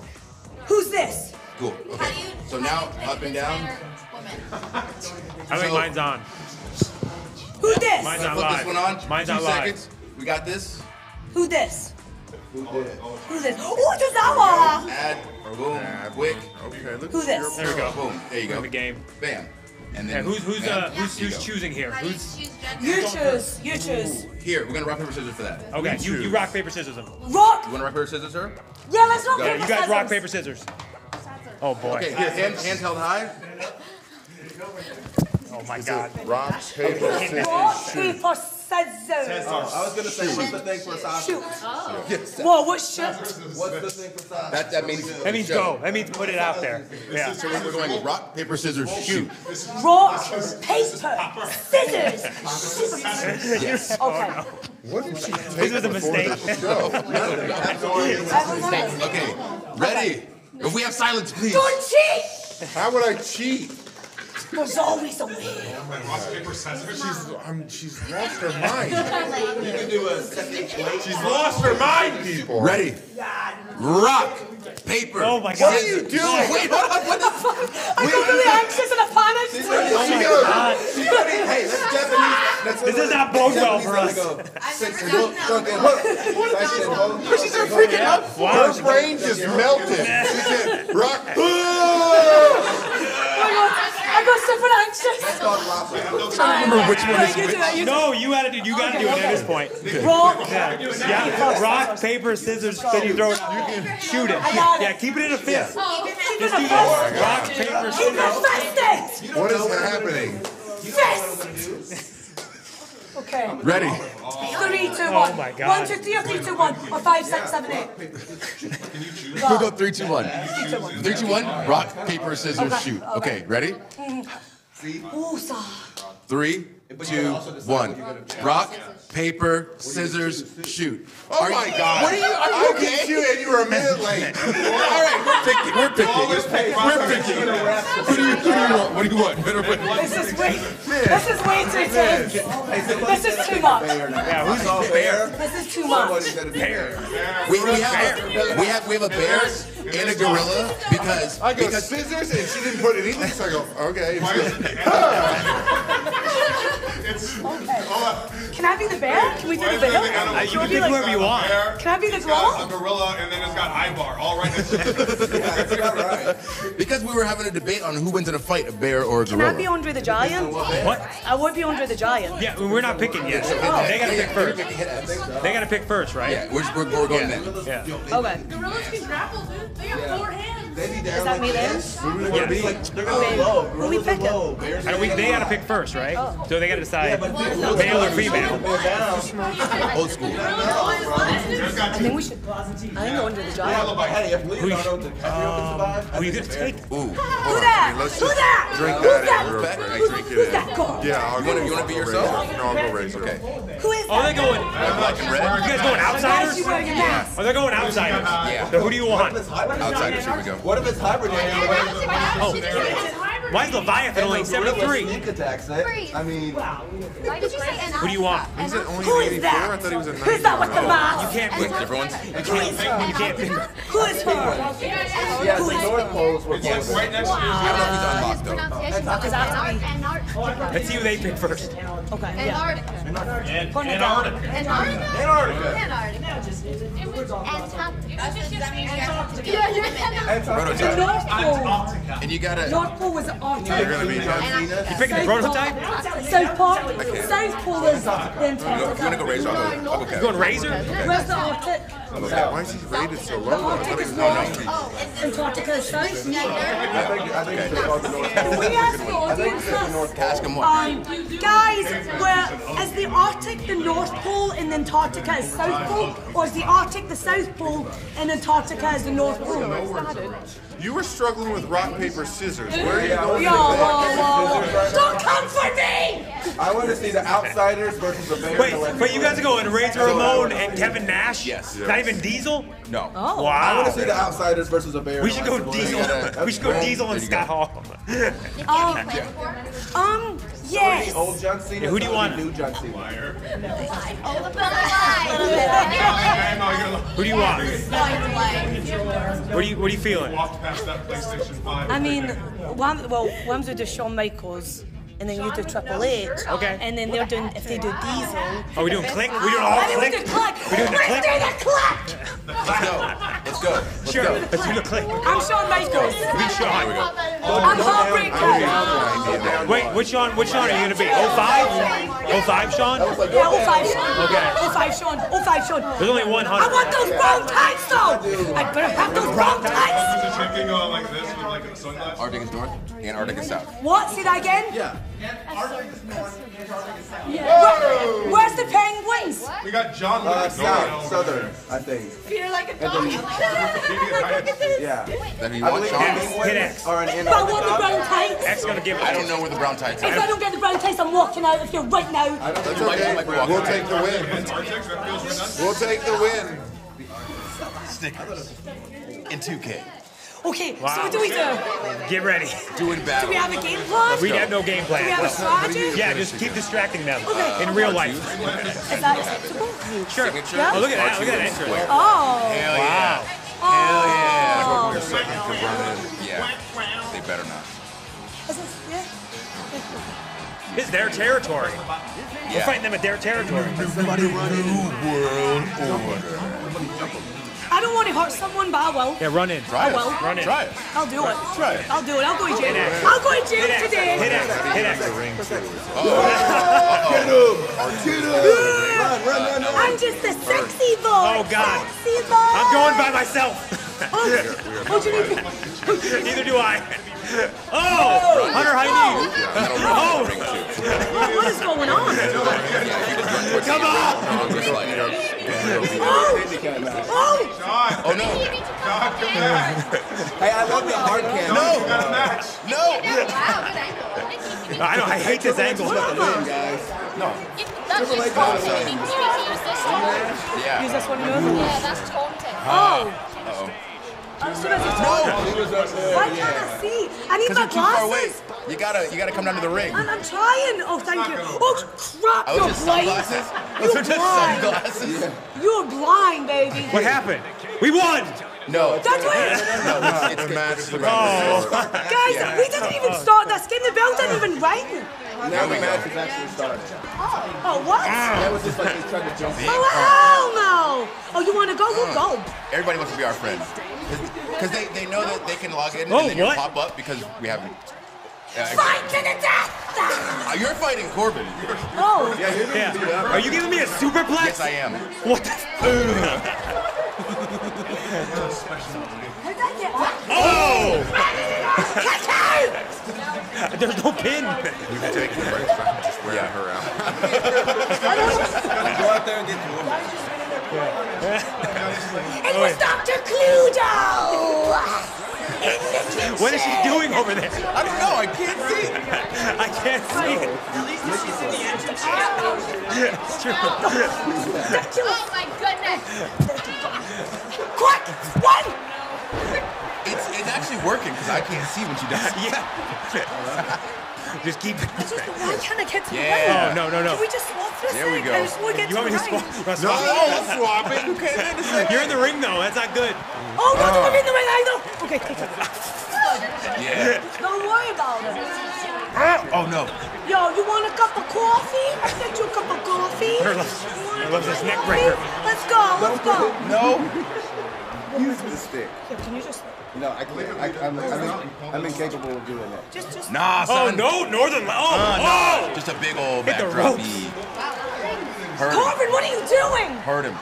Who's this? Cool. Okay. So now up and down. I think mine's on. Who this? Mine's not Flip live. this one on. Mine's Two not live. seconds. We got this. Who this? Who did? Who's this? Oh, it's Ozawa. Add. Boom. Quick. Okay, look. Who this? There we go. Boom. There you We're in go. the game. Bam. And Yeah, then. who's who's bam. uh who's There you who's choosing here? Who's You choose. You choose. Here, we're gonna rock paper scissors for that. okay? You you rock paper scissors them. Rock. You wanna rock paper scissors, her? Yeah, let's rock Go. paper You guys rock paper scissors. Oh boy. Okay. Here, hand, hands held high. Oh my God. Rock, paper, scissors, Rock, shoot. paper, scissors. scissors. Oh, I was gonna say, what's the thing for sausage? Shoot. Oh. Yes. Whoa, what shit? What's the thing for sausage? That, that means That means go. That means put it out there. Yeah. So we're going rock, paper, scissors, shoot. Rock, paper, scissors. Yes. Okay. Oh, what did she This was a mistake. Okay, ready? If we have silence, please. Don't cheat. How would I cheat? There's always a way. She's, um, she's lost her mind. You can do a second plate. She's lost her mind, people. Ready? Rock, paper. Oh my. God. What are you doing? Wait, hold on. What the fuck? I got really anxious and I panicked. She's gonna, she's gonna, hey, let's Japanese. Let's This does not bode well for us. She's so freaking up. Her brain just melted. She said, rock. I got super anxious. I don't remember which one is You which. do it, you do No, you gotta do. You gotta do it at this point. it. Rock, Yeah. yeah. Rock, paper, scissors. Then you throw it. Shoot it. Yeah. Keep it in a fist. Oh, Just do a that. Rock, paper, scissors. Keep it scissors. fisted. What is happening? Fist. Okay. Ready? Three, two, Oh one. my God. One, two, three, or three, two, one, or five, six, seven, eight. We'll go three, two, one. Three, two, one. Rock, paper, scissors, Okay, shoot. okay. Okay, ready? Mm-hmm. Ooh, sa. Three, two, one. Rock, paper, scissors, shoot. Oh Are my you- God! What are you? Are you I okay? beat you and you were a minute late. All right, we're picking. We're picking. We're picking. What do you, what do you want? What do you want? This is way, this is way too tense. This is too much. Yeah. Who's all bear? This is too much. We, we have a, we have we have a bear and a gorilla because I go because scissors and she didn't put anything. So I go, okay. It's okay. Can I be the bear? Can we do the bear? Uh, you can pick whoever you want. Can I be the It's a gorilla? gorilla and then it's got Ivar all right next to it. because we were having a debate on who wins in a fight, a bear or a Can I be. Andre the Giant? What? I would be Andre the Giant. Yeah, we're not picking yet. So they gotta pick first. They gotta pick first, right? Yeah, we're, we're, we're going then. Yeah. Okay. Gorillas can grapple, dude. They got four hands. Is that me then? Yes. Who are we picking? And we, they gotta pick first, right? Oh. So they gotta decide male or female. Old school. I think we should. Um, I think Andre the Giant. Hey, if Leonardo DiCaprio Who you gonna take? Ooh. Who that? let's Who just that? drink that in real that? quick. Hey, drink Who's that girl? Yeah, I'll You wanna- go- you wanna be I'll yourself? No, I'll go razor. Okay. Who is Oh, they're that? going. Black and red. You guys going outsiders? is she wearing a mask? Oh, they're going outsiders. Yeah. So who do you want? Outsiders. Here we go. What if it's hibernating? Oh. Why is Leviathan only 73? Sneak attacks it. I mean, Why did you say an Who do you want? he's at only Who an is 84. that? I thought he was a 90. Who's that with the mask? You can't Wait, pick. different ones? You can't. You can't pick. Who is her? Yeah, the North Poles were It's right next to I don't know if he's unlocked though. Does that have to be? Antarctica. Let's see who they pick first. Okay, yeah. Antarctica. Putting it down. Antarctica. Antarctica. Antarctica. Yeah, yeah. The Prototype. North Pole. And you gotta. North Pole was Arctic. You're gonna be John Cena. You picking the prototype? South Pole. South Pole is the You wanna go razor? I'll go. I'll You Kevin. going razor? Where's the Arctic? Why is he rated so low? I Arctic thought he is was north. Oh, Antarctica is south. I think, I think it's called the North Can we ask the audience this? Ask him what. Guys, where is the Arctic the North Pole and Antarctica is South Pole, or is the Arctic the South Pole and Antarctica is the North Pole? You were struggling with rock, paper, scissors. Where are you Yo, going? whoa, whoa, Don't come for me! I want to see the outsiders versus the bear. Wait, but you guys are going Razor Ramon and Kevin Nash? Yes. Not even Diesel? No. Oh. Wow. I want to see the outsiders versus the bear. We should go Diesel. We should go Diesel and Scott Hall. Um, um, yes. Old John Cena. Yeah, who do you want? New John Cena. Who do you want? What are you What are you feeling? Walked past that PlayStation 5. I mean, one, well, one's with do Shawn Michaels, and then you do Triple H. Okay. And then they're doing, if they do Diesel. Are we doing Kliq? We doing all I think we Kliq? do Kliq. We doing the Let's Kliq? do the Kliq. Let's go. Let's go. Let's Sure. go. Let's do the Kliq. I'm Shawn Michaels. Be Shawn. I'm Heartbreaker. Wait, which Shawn? Which Shawn are you gonna be? 05? 05 Shawn? Yeah, 05 Shawn. Okay. 05 Shawn. 05 Shawn. There's only one I want those brown tights though. I better have those brown tights. Was it thinking on like this with like a Arctic is north, Antarctic is south. What? Say that again? Yeah. Where, where's the penguins? We got John Uh, Lucas. south, southern, I think. Feel like a And dog. then- Yeah. That you I want, believe Shawn? penguins are in If I want the brown tights, X gonna give I don't know where the brown tights if I are. don't get the brown tights, I'm walking out of here right now. That's okay. We'll take the win. We'll take the win. Snickers. In 2K. Okay, so what do we do? Get ready. Doing Do we have a game plan? We have no game Do we have a plan. strategy? Yeah, just keep distracting them Okay. in real life. Is that acceptable? Sure. Yeah? Oh, look at that. Look at that. Oh. Hell Wow. yeah. Oh. Hell yeah. Oh. Yeah. They better not. Is this, yeah? It's their territory. We're fighting them at their territory. Somebody running. World order. I don't want to hurt someone, but I will. Yeah, run in. Try I will. it. Run in. Try it. I'll do it. Try it. I'll do it. I'll go in Hit jail. X. I'll go in jail Hit X. Hit today. X. Hit X. Oh. Oh. Get him! Get him! Run, run, run, run. I'm just a sexy boy. Oh, God. Sexy boy. I'm going by myself. Oh, oh, do you need me? Neither do I. Oh, Hunter Heidi. That'll Oh. the ring too. What, what is going on? Come on. Just like it. Oh! Oh! Oh no. John, come back. Hey, I love the hard cam. No. Got a match. No. Wow, good angle. I know. I hate this angle. Win, guys. That's just taunting. You need to use this one. Yeah. Use this one move. Yeah, that's taunting. Oh! Uh-oh. Soon as it's No. He was up there. Why can't I see? I need my you're too far away. glasses. You gotta, you gotta come down to the ring. I'm, I'm trying. Oh, thank you. Oh, crap. Oh, You're just blind. sunglasses? You're are just blind. sunglasses? You're blind, baby. What happened? We won. No. That's what No, it's, it's, match it's the Oh. Guys, Yeah. we didn't even start this game. The bell didn't even ring. Now the match is actually started. Oh, oh what? That was just like they tried to jump in. Oh, hell no. Oh, you want to go? We'll go. Everybody wants to be our friend. Because they, they know that they can log in Oh, and then you pop up because we haven't. Uh, Fight to the death. uh, you're fighting Corbin. Oh. Yeah, you're gonna beat Yeah. up. Are you giving me a superplex? Yes, I am. What the? How'd that get up? Oh! There's no pin. We can take the break by just wearing Yeah. her out. Go out there and get the woman. It was Dr. Cluedo. In the kitchen. What is she doing over there? I don't know. I can't see. I can't see it. At least she's in the entrance. yeah, it's true. Oh my goodness. Quick, one. It's, it's actually working because I can't see when she does. Yeah. Just keep. It's just why can't I get to the Yeah. Oh no no no. Can we just swap this There we go. I just want to get You to want the me to ring. swap? you want to No, swap? swap it. You can't in a. You're in the ring though. That's not good. Oh, no, don't in the ring either. Okay, take it. Yeah. Don't worry about it. Ah, oh no. Yo, you want a cup of coffee? I sent you a cup of coffee. Her loves, want a her loves cup this of neck coffee? breaker. Let's go, let's go. No. Use the stick. Yeah, can you just, No, I can't. I, I'm, I'm, I'm incapable of doing that. just, just. Nah, Oh no, Northern. Oh, Uh, oh. no. Just a big old Hit backdrop. ropes. E. Hurt him. Corbin, what are you doing? Hurt him.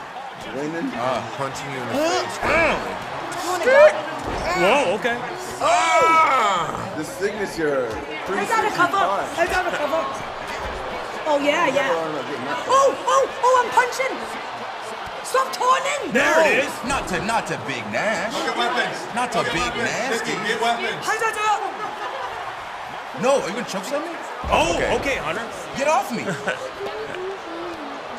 Winning. Uh, Punching you in the face. You? Whoa. Okay. Oh the signature. I got a cover. 365. I got a cover. Oh, yeah, yeah. Oh, no, get knocked Oh, oh, oh, I'm punching. Stop taunting. There it is. Not to not to Big Nash. Get weapons. Not to Get Big Nash. Get weapons. How's that do? No, are you gonna choke something? Oh, Okay. okay, Hunter. Get off me.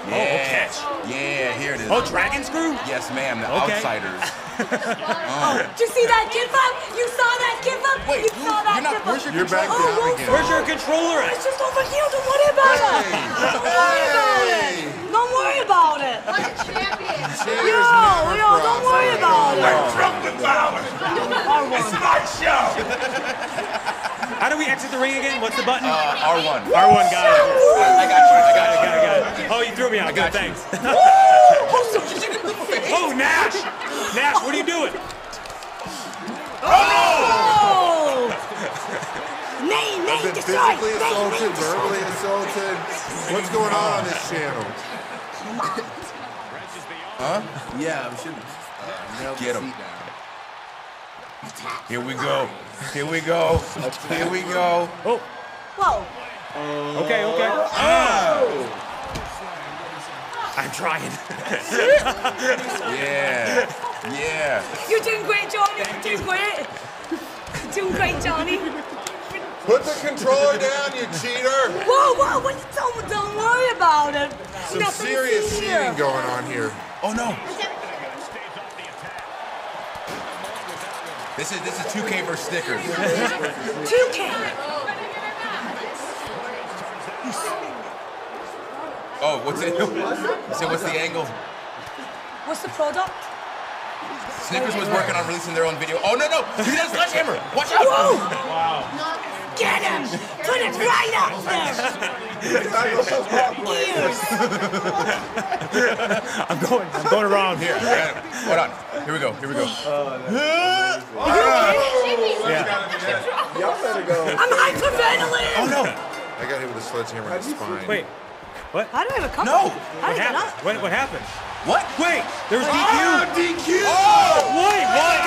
Oh, Yeah. Yeah, here it is. Oh, dragon screw. Yes, ma'am. The Okay. outsiders. Oh, did you see that give up? You saw that give up? Wait, you saw that you're not- give where's up? your You're back oh, down well, again. Where's your controller at? It's just over here. Don't worry about it. Don't worry about it. Don't worry about it. What a champion. Yo, yo, don't worry about it. I'm Drunk with power. It's my show. How do we exit the ring again? What's the button? Uh, R1. R1 got it. I got you. I got Got it, you. got it, got it. Oh, you threw me out. got Good, you. thanks. oh, Nash! Nash, what are you doing? Oh! Name, I've name, been destroy. physically Name, assaulted, name, destroy. verbally assaulted. What's going on on this channel? Huh? Yeah, we should uh, nail the Get him. seat down. Here we go. Here we go. Here we go. Oh. Whoa. Okay, okay. Oh. I'm trying. Yeah. Yeah. You're doing great, Johnny. You're doing great. You're doing great, Johnny. Put the controller down, you cheater. Whoa, whoa, what you don't, don't worry about it. Some Nothing serious cheating going on here. Oh no. This is this is 2K versus Snickers. 2K. Oh, what's it? So what's the angle? What's the product? Snickers was working on releasing their own video. Oh no no! He got a sledgehammer! Watch out! Whoa! Wow. Get him! Put it right up there! I'm going. I'm going around here. Yeah, Hold on. Here we go. Here we go. Oh, Y'all better go. I'm hyperventilating! Oh no! I got hit with a sledgehammer in the spine. Wait. What? How do I have a cup? No! How What did I get happened? up? What, what happened? What? Wait, there was DQ. Oh, DQ! Oh! Wait, what?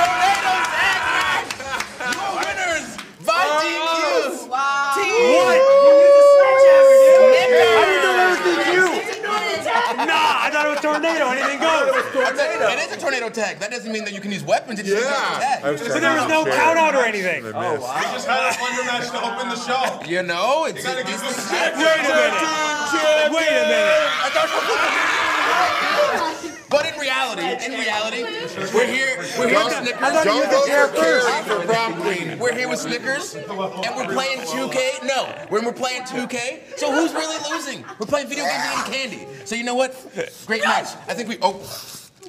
Winners by DQ. Wow. What? How do you know that was DQ? Nah, I thought it was tornado. Anything goes. It is a tornado tag. That doesn't mean that you can use weapons. It's just Yeah. means it's a But there was no count out or anything. Oh, wow. We just had a Thunder match to open the show. You know, it's, gotta it's give the us. Wait a minute. Wait a minute. But in reality, in reality, we're here. We're here with Snickers. Don't vote for Carrie for prom queen. We're here with Snickers, and we're playing 2K. No, when we're playing 2K. So who's really losing? We're playing video games and eating candy. So you know what? Great match. I think we. Oh.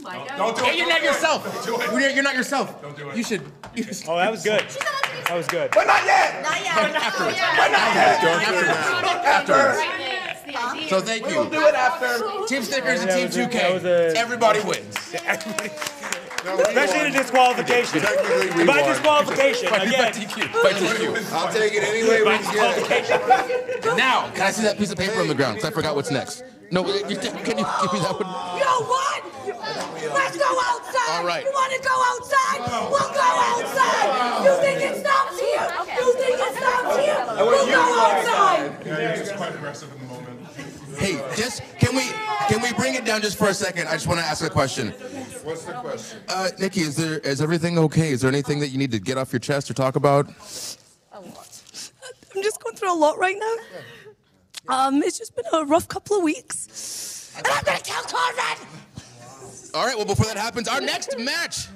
Don't don't Hey, it. you're not yourself. Don't do it. You're, you're not yourself. Don't do it. You should. You should Oh, that was good. That was good. But not yet. Not yet. afterwards. But not yet. Don't do it now. Afterwards. That's the idea. So thank you. We'll do it after. Team Snickers and That Team was a- that was a- 2K. Everybody wins. No, we Especially in a won. disqualification. Technically, we By won. disqualification, By, by again. DQ. By DQ. I'll take it any way we By can get it. disqualification. Now, can I see that piece of paper on the ground? Because I forgot what's next. No, you, can you give me that one? Yo, what? Let's go outside! All right. You want to go outside? We'll go outside! You think it stops here? You think it stops here? We'll go outside! Yeah, you're just quite aggressive in the moment. Hey, just can we can we bring it down just for a second? I just want to ask a question. What's the question? Uh, Nikki, is there is everything okay? Is there anything that you need to get off your chest or talk about? A lot. I'm just going through a lot right now. Um, it's just been a rough couple of weeks. And I'm gonna kill Conrad! All right. Well, before that happens, our next match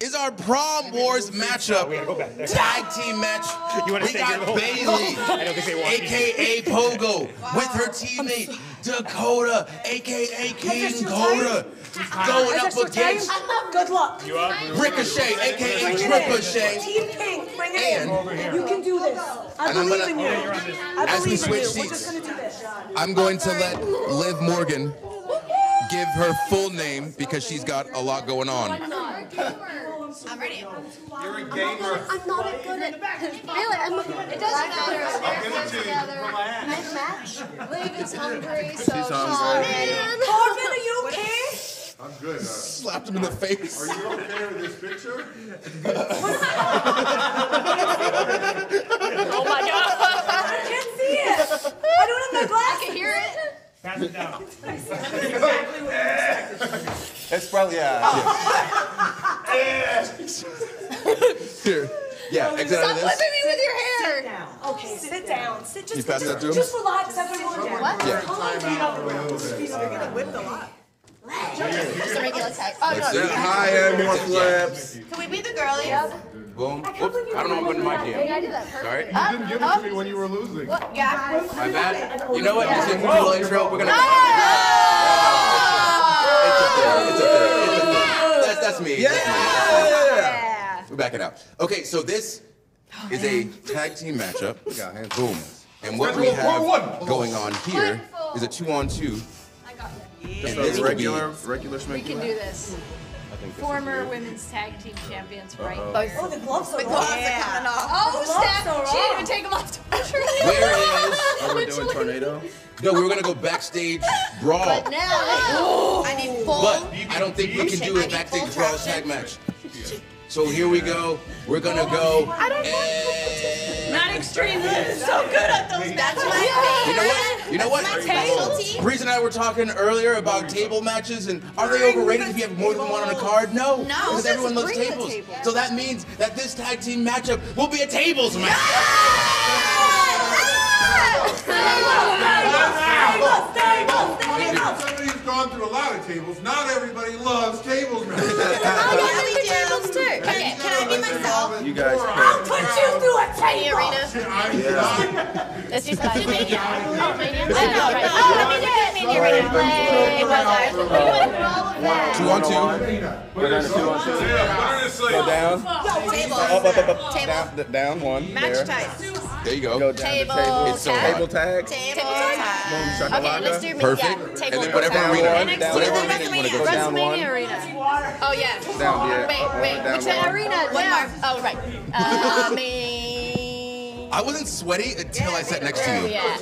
is our prom wars matchup. We gotta go. Tag team match. You wanna we got here Bayley, I don't think they want you. aka Pogo, with her teammate Dakota, aka King Coda, going up against Good luck. Ricochet, aka Ricochet. Team Pink, bring it And- in. You can do this. I And I'm believe gonna- in you. I As we believe in switch you. We're seats. just gonna do this. I'm going to let Liv Morgan give her full name because she's got a lot going on. I'm ready. You're a gamer. I'm not a good at. Really, I'm. It doesn't matter. I'll give it to you. Together. Mid match. Liv is hungry, so She's hungry. man. Corbin, are you okay? I'm good. Uh, Slapped him in the face. are you okay with this picture? Oh my god. I can't see it. I don't have my glasses. I can hear it. Pass it down. It's probably uh, oh. yeah. Here. Yeah, exit out Stop of this. whipping me with your hair. Down. Okay, sit down. Sit just, You pass just, that to him? just relax, everyone. What? Yeah. Calm down. You're gonna whip a lot. Just a regular tag. Oh no. Sit high and more flips. Can we be the girlies? Boom. Whoops. I don't know what my Can jam. I do that? Sorry. You didn't give it to me when you were losing. What? Yeah. My bad. You know what? Just give me a little intro. We're gonna. It's up there. It's a there. It's a there. That's that's me. Yeah. We're backing out. Okay, so this is a tag team matchup. got hands. Boom. And what we have going on here is a two-on-two. I got it. And this will be regular We can do this. Former women's tag team champions, right? Both. Oh, the gloves are The gloves off. are coming off. Oh, oh gloves snap. are She didn't off. even take them off. Where is? Are oh, we doing tornado? No, we were gonna go backstage brawl, But now, I need full. but I don't think we can do a backstage brawl tag match. So here we go. We're gonna oh, go. I don't Not extreme. so good at those matches. You know what? You know what? That's my specialty. Breeze and I were talking earlier about table matches, and are they overrated if you have more than one on a card? No, No. because everyone loves tables. table. So that means that this tag team matchup will be a tables match. Somebody who's gone through a lot of tables, not everybody loves tables, man. Oh, yeah, we do. tables too. Okay, can I be myself? You guys I'll put you through a table. Arena. Yeah. Let's do Splash Oh, Mania? Oh, no, right. Oh, let me do it. Mania Arena. Play brothers. We're doing all. Two on two. We're gonna two on two. Go down. Table. Up, up, up, up. Table. Down, down one. Match there. type. There you go. Go down Table the table. It's so tag. Table tag. Table tag. Okay, let's do Perfect. Yeah, table And then whatever Down arena, one, down whatever arena you want to go. Down one. WrestleMania arena. Oh yeah. Down, yeah. Wait, wait. Which arena? One more. Oh right. Uh, me. I wasn't sweaty until I sat next to you. Yeah.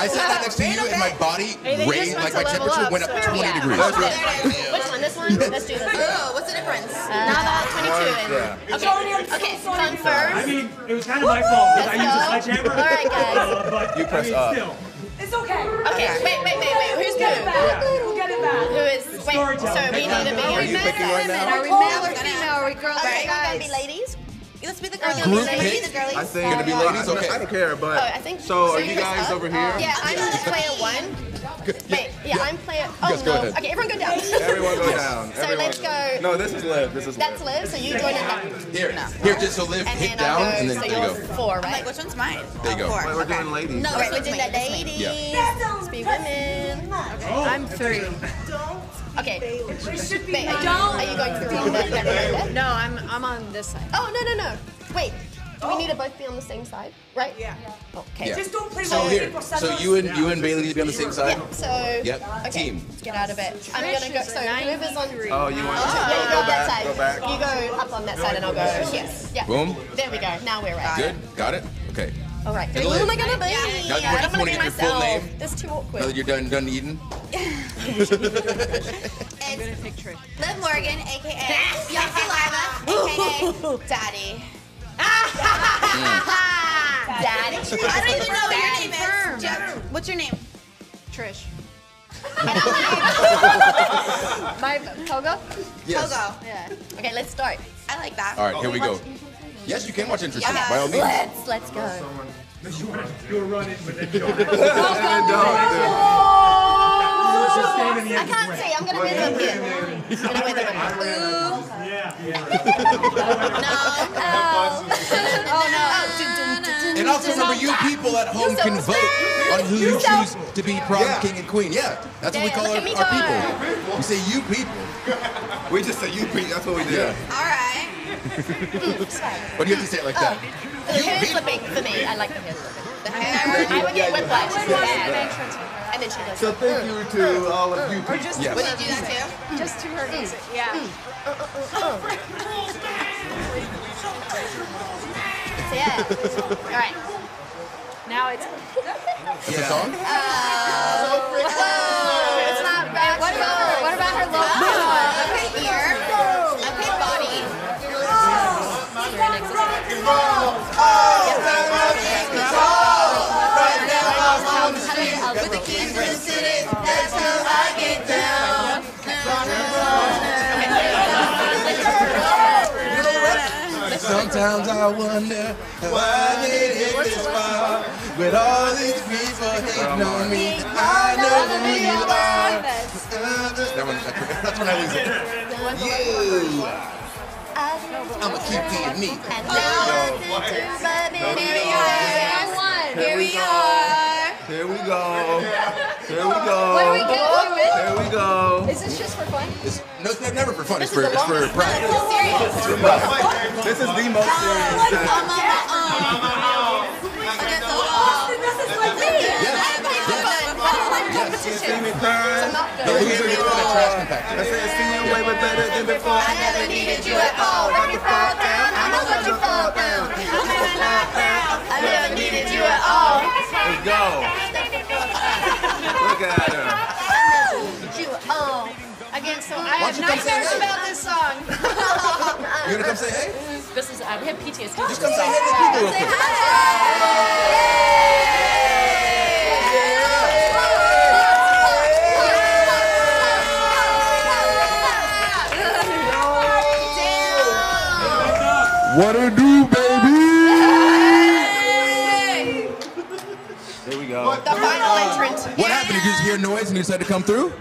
I sat down next to you, and my body Hey, raised, like my temperature up, went up so- 20 Yeah. degrees. Which one? This one? Let's do this. Oh, what's the difference? Now that 22 and Yeah. okay, okay, confirm. I mean, it was kind of my fault because I used a Let's sledgehammer. All right, guys. Uh, but You I press mean, up. still. It's okay. Okay, wait, wait, wait, wait. Who's We'll get it who? back. We'll get it back. Who is? Wait. So we need to be. Are you picking right now? Are we male or female? Are we girls or guys? We're gonna be ladies. Let's be the girls. Group Let's be the girlies. I think Gonna be ladies? Okay. I don't care, but Oh, I think- so so are you you guys up? over here? Yeah, I'm player one. Wait, yeah, I'm player. Oh Yes, go no. ahead. Okay, everyone go down. Everyone go down. So Everyone let's go. No, this is live. This is That's live. Liv, so you join in that. Here, here, just so live, And hit down, go, and then so there you you're go. four, right? Like, which one's mine? There you go. Wait, we're doing ladies. No, right, we're doing ladies. Yeah. Let's be women. I'm three. Okay. Wait, are you, are you going to through on that, that round? No, I'm I'm on this side. Oh, no, no, no. Wait. Do we need to both be on the same side? Right? Yeah. Oh, okay. Yeah. Just don't play So rock, here, paper, so you and you and Bayley need to be on the same side. Yeah, so. Yep. Okay. Team. Let's get out of it. I'm gonna go. So whoever's on. Oh, you want oh, to Yeah, go go on that back? side. Go back. You go up on that side and I'll go here. Yeah. Boom. There we go. Now we're right. Good. Got it. Okay. All right. And Who Liv. am I oh gonna be? Now, I don't you want to wanna be get your full myself. name? That's too Now awkward. that you're done done eating. I'm gonna pick Trish. Liv Morgan, aka Young Lila, aka Daddy. Daddy. I don't even know what your name is. Jeff, What's your name? Trish. My Togo? Yes. Togo. Yeah. Okay, let's start. I like that. All right, here we go. Yes, you can watch interest by all means. Let's let's go. You were running, but then you I can't see. I'm gonna be them here. I'm gonna wear them. Ooh. Yeah, yeah. No. Oh. No. And also remember, you people at home can vote on who you choose to be prom Yeah. king and queen. Yeah, that's what we call our, our go. people. We say you people. We just say you people. That's what we do. Yeah. All right. But you have to say it like that. Oh, the hair slipping for me. I like the hair slipping. The hair. I would get whiplash. Yeah. And then she goes. So thank you to all of you. people. Yes. Would you do that too? Just to her music. Yeah. Mm. So yeah. All right. Now it's It's a song? Oh, Sometimes I wonder why did it hit this far. With all these people hating on me, I know who you are. That one, that's when I lose it. You. I'ma keep being me. And now, but here we are. Here we are. Here we go. Here we go. What are we gonna do with? Here we go. Is this just for fun? It's, no, it's never for fun. It's This for, is the it's for pride. No, it's serious. It's for pride. This is the most serious thing. Um, um, Steamy uh, turn. The loser gets in a trash compactor. I said, see you way better than before. I never needed you at all. When you fall down, I know what you fall down. I you at all. Let's go. Look at her. You, oh. Again, so I Why have don't nightmares about this song. You gonna come say hey? This is, uh, we have PTSD. Just come say hey to people real quick. What it do, baby? Here we go. The final entrant. What happened? Did you just hear noise and you decided to come through?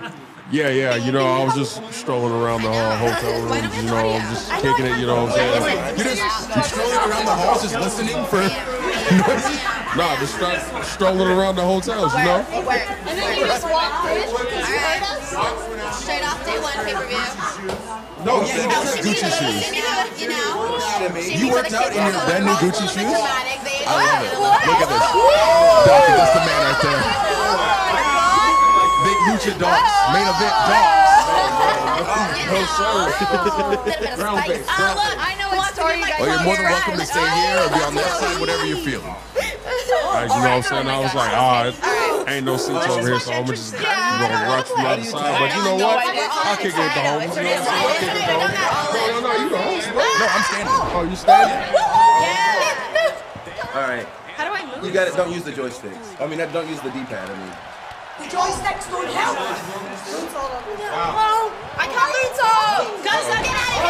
Yeah, yeah, you know, I was just strolling around the uh, hotel rooms, you know, I'm just kicking it, you know what I'm saying? You just you strolling around the halls just listening for noises? Nah, just start strolling around the hotels, you know? Where? And then you just walked in because you heard us? Straight off day one pay-per-view. No, yeah, he does have Gucci shoes. You know? You worked out in your brand new Gucci shoes? Dramatic. They, I love it. Look at this. Donkey, that's the man right there. Big Lucha Dogs. Main event Dogs. No, sir. Brown face. Oh, look, I know what story you guys Well, you're more than welcome to stay here or be on that side, whatever you're feeling. Like, you know what I'm saying? I was like, ah, it ain't no seats over here, so I'm just gonna just, rush from the other side. But you know what? I'll kick it with the homies, you know what I'm saying? I'll kick it with the homies. No, no, no, you the host. No, I'm standing. Oh, you standing? All right. How do I move? You got it. Don't use the joysticks. I mean, don't use the D-pad. I mean. The joysticks don't help. Oh, I can't lose all. Guys, get out of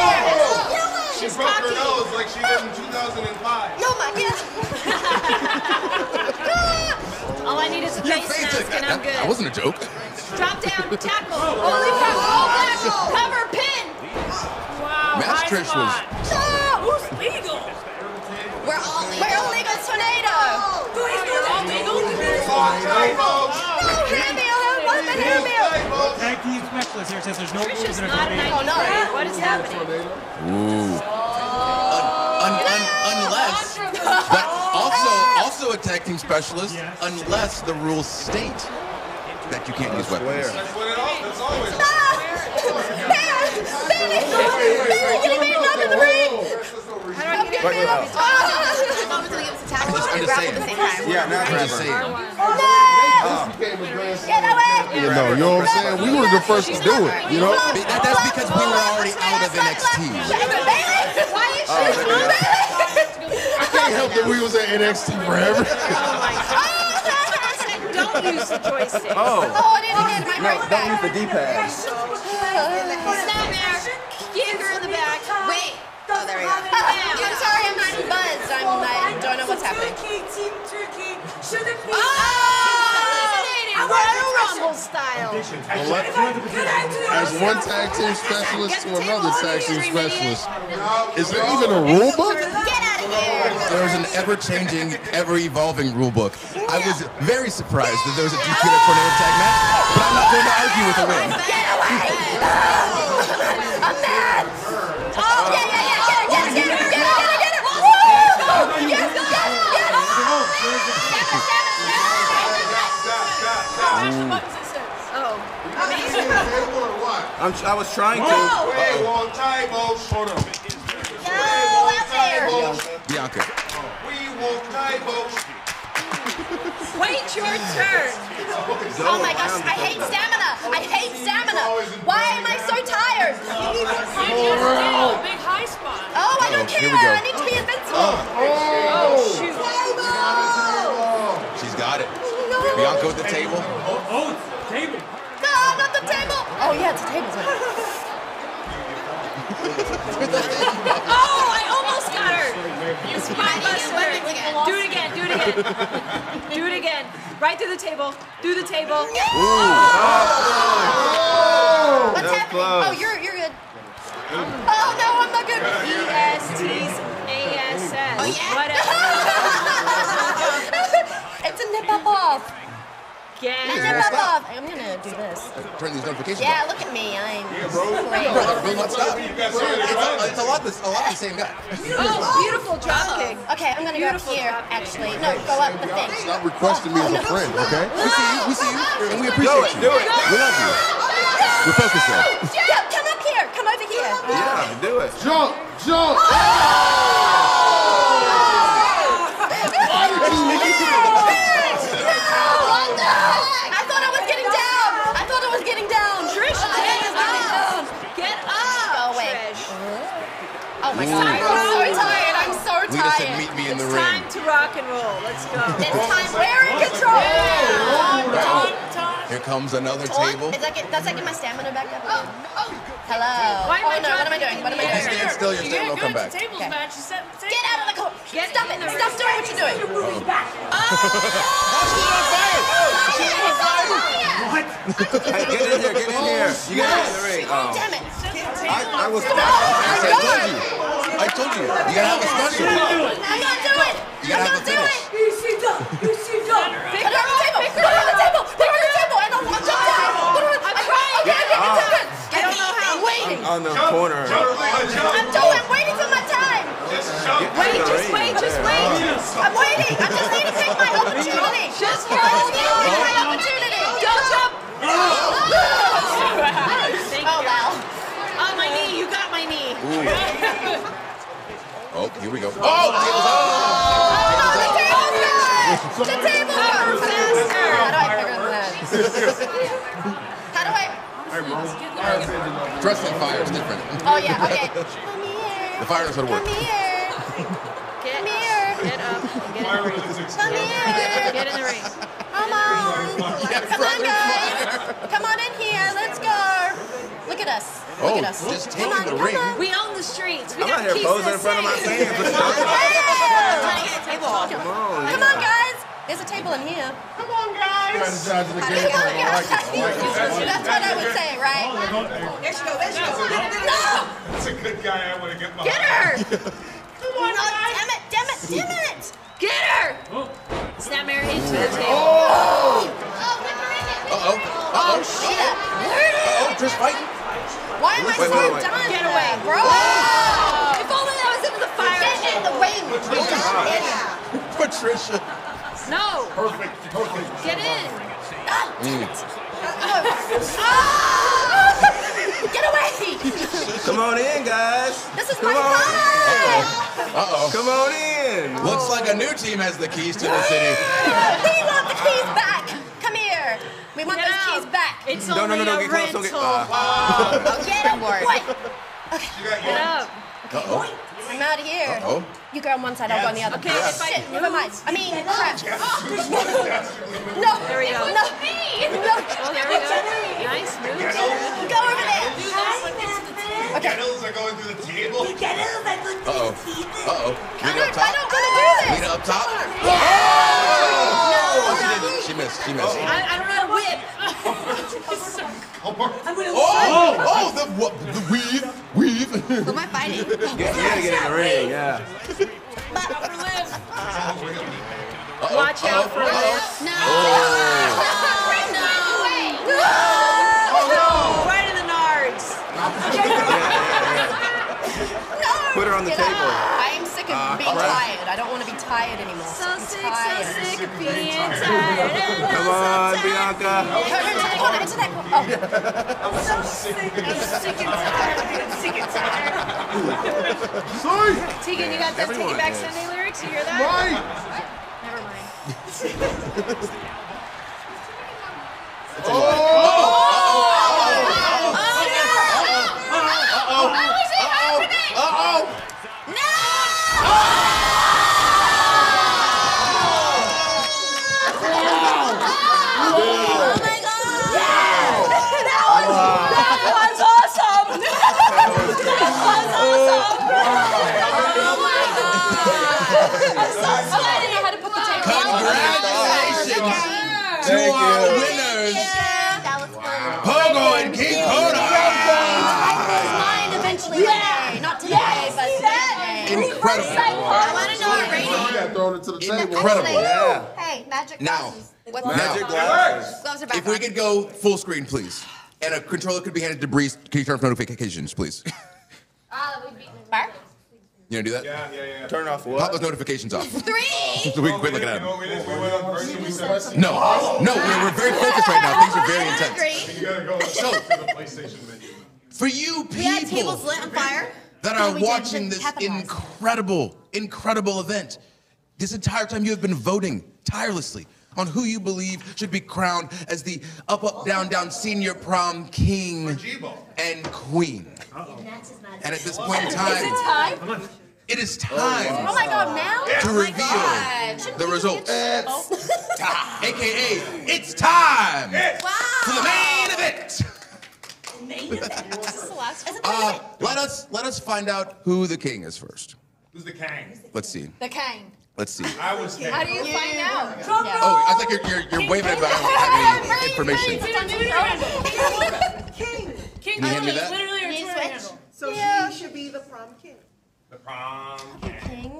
here. She She's broke her nose like she did in 2005. No, my All I need is a face mask and I'm good. that wasn't a joke. Drop down, tackle. Holy crap. All black. Cover, pin. Wow. Match high Trish spot. was. Ah, who's legal? We're all legal. We're all legal. Tornado. Who is We're all legal. Tribal. No, hear me. What the hear me? Tag team specialist here says there's no Trish rules in a not an tornado. idea. What is happening? Ooh. Un- un- unless, but also also a tag team specialist, unless the rules state that you can't use weapons. That's what it all, that's always. Baby, baby, give me another in the ring. Yeah, now I'm just saying. You know, you know what I'm saying? We were the first to do it, you know? That, that's because we were already out of NXT. Why is she there we go. I can't help that we was at NXT forever. Don't use the joystick. Oh. Oh, I didn't my No, don't use the D-pad. Oh, oh, there we go. I'm sorry, I'm not buzzed. I'm, I don't know what's happening. Turkey, Team Turkey. Should it be? Oh! Royal Rumble style. As one tag team specialist to another tag team specialist, is there even a rule book? Get out of here. There's an ever-changing, ever-evolving rule book. I was very surprised that there was a DQ and a tornado tag match, but I'm not going to argue with the win. Get away. I'm, I was trying to. We want tables. Hold on. No, out there. Bianca. We want tables. Wait your turn. Oh my gosh, I hate stamina. I hate stamina. Why am I so tired? You just oh, did a big high spot. Oh, I oh, don't care. here we go. I need to be invincible. Oh, shoot. Oh, she's got it. Bianca with the table. Oh, table. No, not the table. Oh yeah, it's a table. oh, I almost got her. You spine buster. Do it again. Do it again. do it again. Right through the table. Through the table. What's That was happening? close. Oh, you're you're good. Oh no, I'm not good. E S T's A S S. Oh yeah. Whatever. it's a nip up off. Get a nip up off. I'm gonna do this. Turn these notifications Yeah, on. look at me. I'm Brother, great. will not stop. It's a, it's a lot. This, a lot the same guy. Oh, beautiful drop kick. Oh. Okay, I'm gonna go up here. Actually, no, go up the thing. Stop requesting me oh, as a friend, okay? We see you. We see you, and we appreciate you. Do it. We love you. We're focused though. Yeah, come up here. Come over here. Yeah, do it. Jump! Jump! Oh! Why did you leave? What the heck? I thought I was getting down. I thought I was getting down. Trish, get down. Get up. Go away. Oh my god, I'm so tired. I'm so Lita tired. said, "Meet me in the it's ring." time to rock and roll. Let's go. It's time. We're in control. Here comes another Taunt? table. Is that get, does that get my stamina back up? Oh, oh. Hello. Why am oh, I oh no, what am I doing? What am I If you doing? stand still, your You stamina will come back. to tables Okay. match. You set the Get out of the court. Stop it. Stop doing what you're doing. Hey, oh. get in here, get in here. You got in the ring. Oh. Damn it. I, I was. Come on. I told you. I told you. You gotta have a special. I'm gonna do it. You gotta have a finish. You see that? You see that? Put her on the table. Put her on the table. Put her on the table. And I'll watch out. Put her on. I'm trying. Okay, okay, Ah. it's good. I don't know how. I'm waiting. On the corner. I'm doing. I'm waiting for my time. Wait, just wait, just wait. I'm waiting. I just need to take my opportunity. Just hold on. Take my opportunity. Don't jump. Oh wow. Oh, my knee. You got my knee. Oh, here we go. Oh, oh! oh the table's up. The table goes faster. How do I figure that? How do I? Dress like fire is different. Oh yeah. Okay. Come here. The fire knows how to work. Come here. Come here. Get up. Get in the ring. Come here. Get in the ring. Come on. Come on, guys. Come on in here. Let's go. Look at us. Look Oh, at us. just Come taking on, the come ring. on. We own the streets. We I'm got not here keys posing the in front of my fans. Let's Come on. Come on, guys. There's a table in here. Come on, guys. Come on, guys. it. I like it. That's what I would say, right? There she go. There she go. No! That's a good guy. I want to get my. Get her! Come on, guys. damn it, damn it, damn it! Get her! Oh. Snap Mary into the table. Uh-oh. Oh, Uh-oh. Sheeta. Uh-oh, Trish fighting. Why am I Wait, so wait, wait. done? Get away. bro! If only I was into the fire. Get in the ring, Patricia. Patricia. No. Perfect. Perfect. Get in. Ah! Get away! Come on in, guys. This is Come my on. time! Uh-oh. Come on in. Looks like a new team has the keys to the city. We want the keys back! Come here! We want Get those out. keys back! It's No, no, only no, no, a get close, don't rental. get- uh, Oh, get him! Wait! Get up. Uh-oh. I'm out of here. Uh-oh. You go on one side, I'll go on the other. Okay, if I Shit, never mind. I mean, crap. No, There we go. no, no. Oh, there we go. Nice move. Go over there. Okay. Kettles are going through the table. Uh-oh. Uh-oh. I'm up not, I top. don't want to do this. Lita up top. No. Oh, she didn't. She missed. She missed. I, I don't know how to whip. Oh! Oh! The what? The weave. Weave. Who am I fighting? Get, you gotta get in the ring, yeah. Uh-oh. Watch out for this. No. No. No. Right in the nards. Put her on the table. I am sick of Ah, being crap. tired. I don't want to be tired anymore. So I'm sick, tired. so sick of being tired. Come on. Bianca. Her into the corner, into that corner. Oh. I'm so sick. I'm sick and tired. I'm sick and tired. Sorry. Tegan, you got those Take Everyone It Back is. Sunday lyrics? You hear that? Right. Never mind. Uh-oh. Oh my god! That was, that was awesome! That was awesome! Oh my Congratulations to our winners. Pogo and King Incredible. I want to know our rating. You got thrown into the table. Incredible. Yeah. Hey, magic Now. glasses. What's Magic that? glasses. Gloves are back If we on. could go full screen, please. And a controller could be handed to Breeze. Can you turn off notifications, please? Uh, Bar? You gonna do that? Yeah, yeah, yeah. Turn off Pop what? those notifications off. Three! So we can quit looking at them. what we did? We went on first and we said, No, no, we're, we're very focused right now. Things are very intense. Hungry. you gotta go So- to the PlayStation menu. For you people, had people tables lit on fire. That are watching this incredible, incredible event, this entire time you have been voting tirelessly on who you believe should be crowned as the up, up, down, down senior prom king and queen. And at this point in time, Is it time? it is time Oh my god, now? to Oh my reveal God. the results. AKA, it's time for the main event. Uh, let us let us find out who the king is first. Who's the king? Let's see. The king. Let's see. I was king. How do you find out? Oh, I think you're you're, you're waving about I don't have any information. King. Can you hand me that? Literally your Twitter switch? handle. So he should be the prom king. The prom King.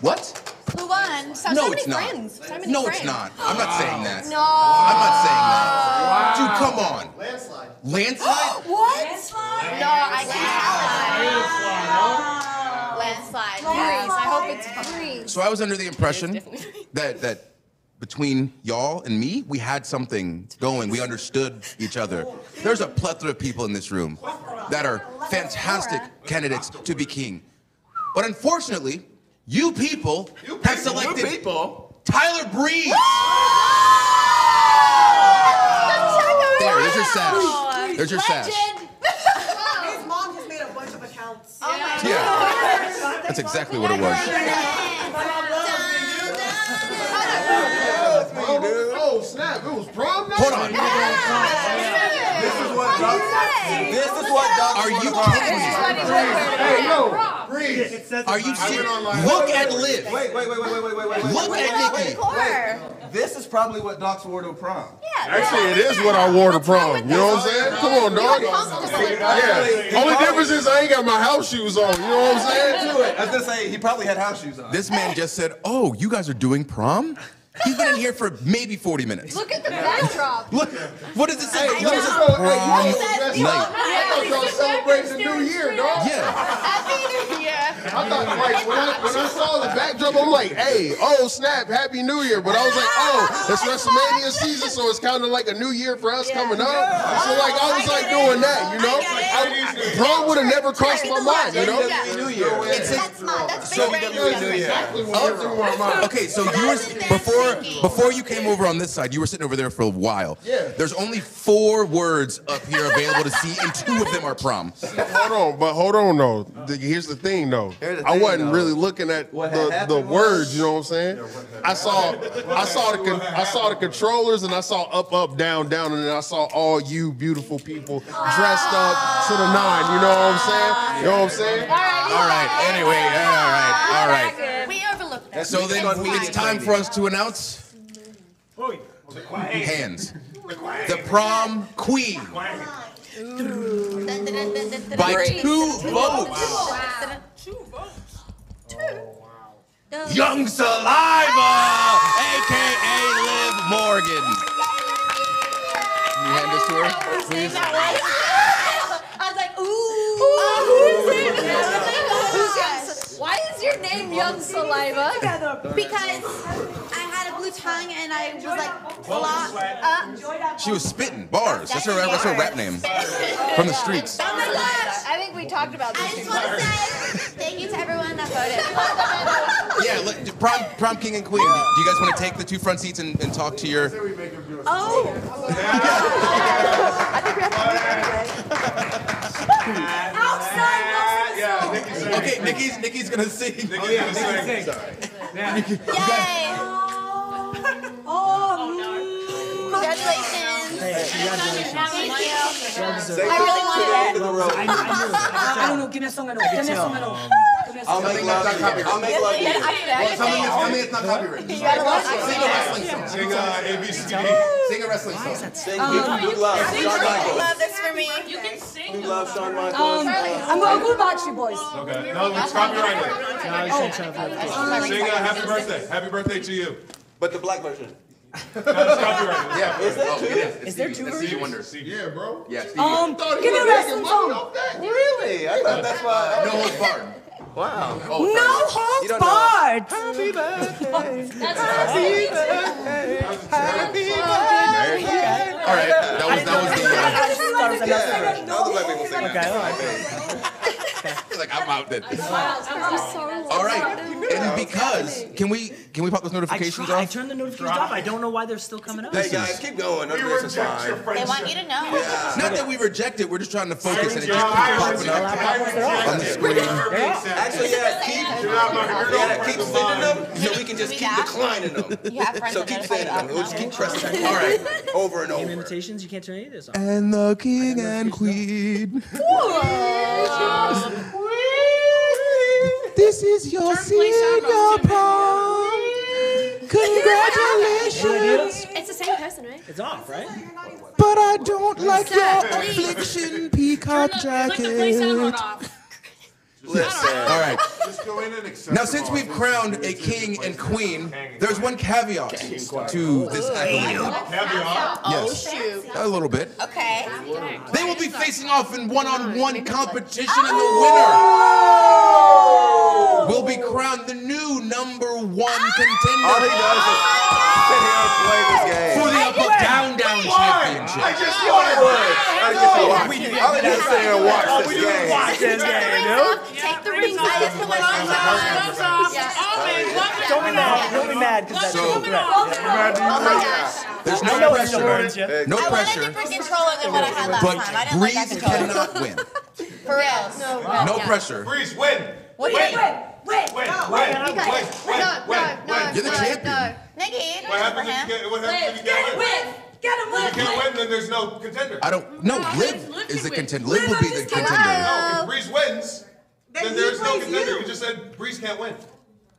What? Who won? So, No, so many it's not. friends. So many No, friends. it's not. I'm not saying that. No. I'm not saying that. Dude, come on. Landslide. Landslide? What? No, I can't. Landslide. Yes, I hope it's free. So I was under the impression that that between y'all and me, we had something going. We understood each other. There's a plethora of people in this room that are fantastic candidates to be king. But unfortunately, you people have selected. Tyler Breeze. There, there's your sash. There's your sash. His mom just made a bunch of accounts. Oh my Yeah. That's exactly what it was. Oh snap! It was prom night. Hold on. This is what Doc. This is what Doc. Are you kidding me? Hey yo, Breeze. Are you I went serious? online. Look at Liv. Wait, wait, wait, wait, wait, wait, wait, wait. Look at Nikki. This is probably what Doc's wore to prom. Yeah. Actually, it is what I wore to prom. You know what I'm saying? Come on, dog. Yeah. Only difference is I ain't got my house shoes on. You know what I'm saying? Do it. I was gonna say he probably had house shoes on. This man just said, "Oh, you guys are doing prom." He's been in here for maybe 40 minutes. Look at the backdrop. Look, what does it say? Hey, What yo, is it? bro, hey, you dressed night. up. I thought y'all celebrating the new year, dog. Yeah. Happy New Year. I thought, like, when I, when I saw the backdrop, I'm like, hey, oh, snap, Happy New Year. But I was like, oh, it's WrestleMania season, so it's kind of like a new year for us coming up. So, like, I was like doing that, you know? I, prom would have never crossed my mind, you know? WWE New Year. That's not. That's So big New Year. Exactly what went through my mind. Okay, so you were before before you came over on this side, you were sitting over there for a while. Yeah. There's only four words up here available to see, and two of them are prom. Hold on, but hold on though. The- Here's the thing though. Here's the I thing, wasn't though. really looking at What had the, the happened words. You know what I'm saying? I saw, I saw the, con- I saw the controllers, and I saw up, up, down, down, and then I saw all you beautiful people dressed up to the nine. You know what I'm saying? You know what I'm saying? All right. Anyway, all right, all right. We overlooked. So then it's time for us to announce hands. The prom queen by two votes. Young Saliva, aka Liv Morgan. Can you hand this to her, please? I was like, ooh. Who's young? Why is your name Young Saliva? Because I had a blue tongue and I was like, a lot. Uh, She was spitting bars. That's her. That's her rap name from the streets. oh my gosh. I think we talked about this. I just want to say thank you to everyone that voted. Yeah, look, prom, prom king and queen. Do you guys want to take the two front seats and, and talk to your? oh. I think we Nikki sang. Okay, Nikki's Nikki's gonna sing. Nikki oh, yeah, Nikki's gonna sang. Yay. Oh, Congratulations. Thank you. I really wanted it. I don't know. Give me a song. I know. Give me a song. I know. Give me a I'll make love. I'll make love. Yeah, I should Well, tell me, tell me it's not copyrighted. You gotta love Sing a wrestling song. Sing uh, ABCD. Sing a wrestling song. Sing New Love. Shawn Michaels. Love this for me. You can sing. New love, Shawn Michaels. Um, I'm gonna Backstreet Boys. Okay. No, it's copyrighted. Sing uh, happy birthday. Happy birthday to you. But the black version. No, it's copyrighted. Yeah, Is oh, it? it is. It's Is there two that's Stevie Wonder. Yeah, bro. Yeah, Stevie. Um, give me a wrestling making song. Really? I thought that's why. no holds barred. Wow. Oh, No sorry. holds You don't know. barred. Happy birthday. That's happy Happy birthday. All right, that was that was the. Uh, Yeah. Now the black people sing that. Okay, all right. like, I'm out then. All right, and because can we can we pop those I, notifications try, I off? turned the notifications off. I don't know why they're still coming up. Hey guys, keep going. None of this is fine. They want you to know. Yeah. Not that we reject it, we're just trying to focus and it just keeps popping up on the screen. Actually, yeah, keep, yeah, keep sending them so we can just keep declining them. You have friends So keep sending them. We'll just keep pressing them. All right, over and over. invitations, you can't turn any of this off. And the king and queen. This is your senior prom. Congratulations. It's the same person, right? It's off, right? But I don't like your affliction peacock jacket. Listen. All right. Just go in and accept Now, since we've crowned a king and queen, there's one caveat to this accolade. Caveat. Yes, a little bit. Okay. They will be facing off in one-on-one competition, and the winner will be crowned the new number one contender. All he does is sit here and play this game. for the up, up, down, down championship. I just knew I would. I just watch. All he does is sit here and watch this game. Watch this game, dude. Take the rings off. Just put my rings off. Yeah. Don't be mad. Don't be mad because that's So- a threat. Oh my gosh. There's no know it pressure. No I want pressure. different controller than what I had last But time. I didn't like that Breeze cannot win. For real. No pressure. Breeze, win. What win. do you Win, win, win, win, win, win. You're the champion. Nikki, What happens if you get, what happens if you can't win? Get him, If you can't win, then there's no contender. I don't. No, Liv is the contender. Liv will be the contender. No, if Breeze wins, then Then there's no contender. you. You just said Breeze can't win.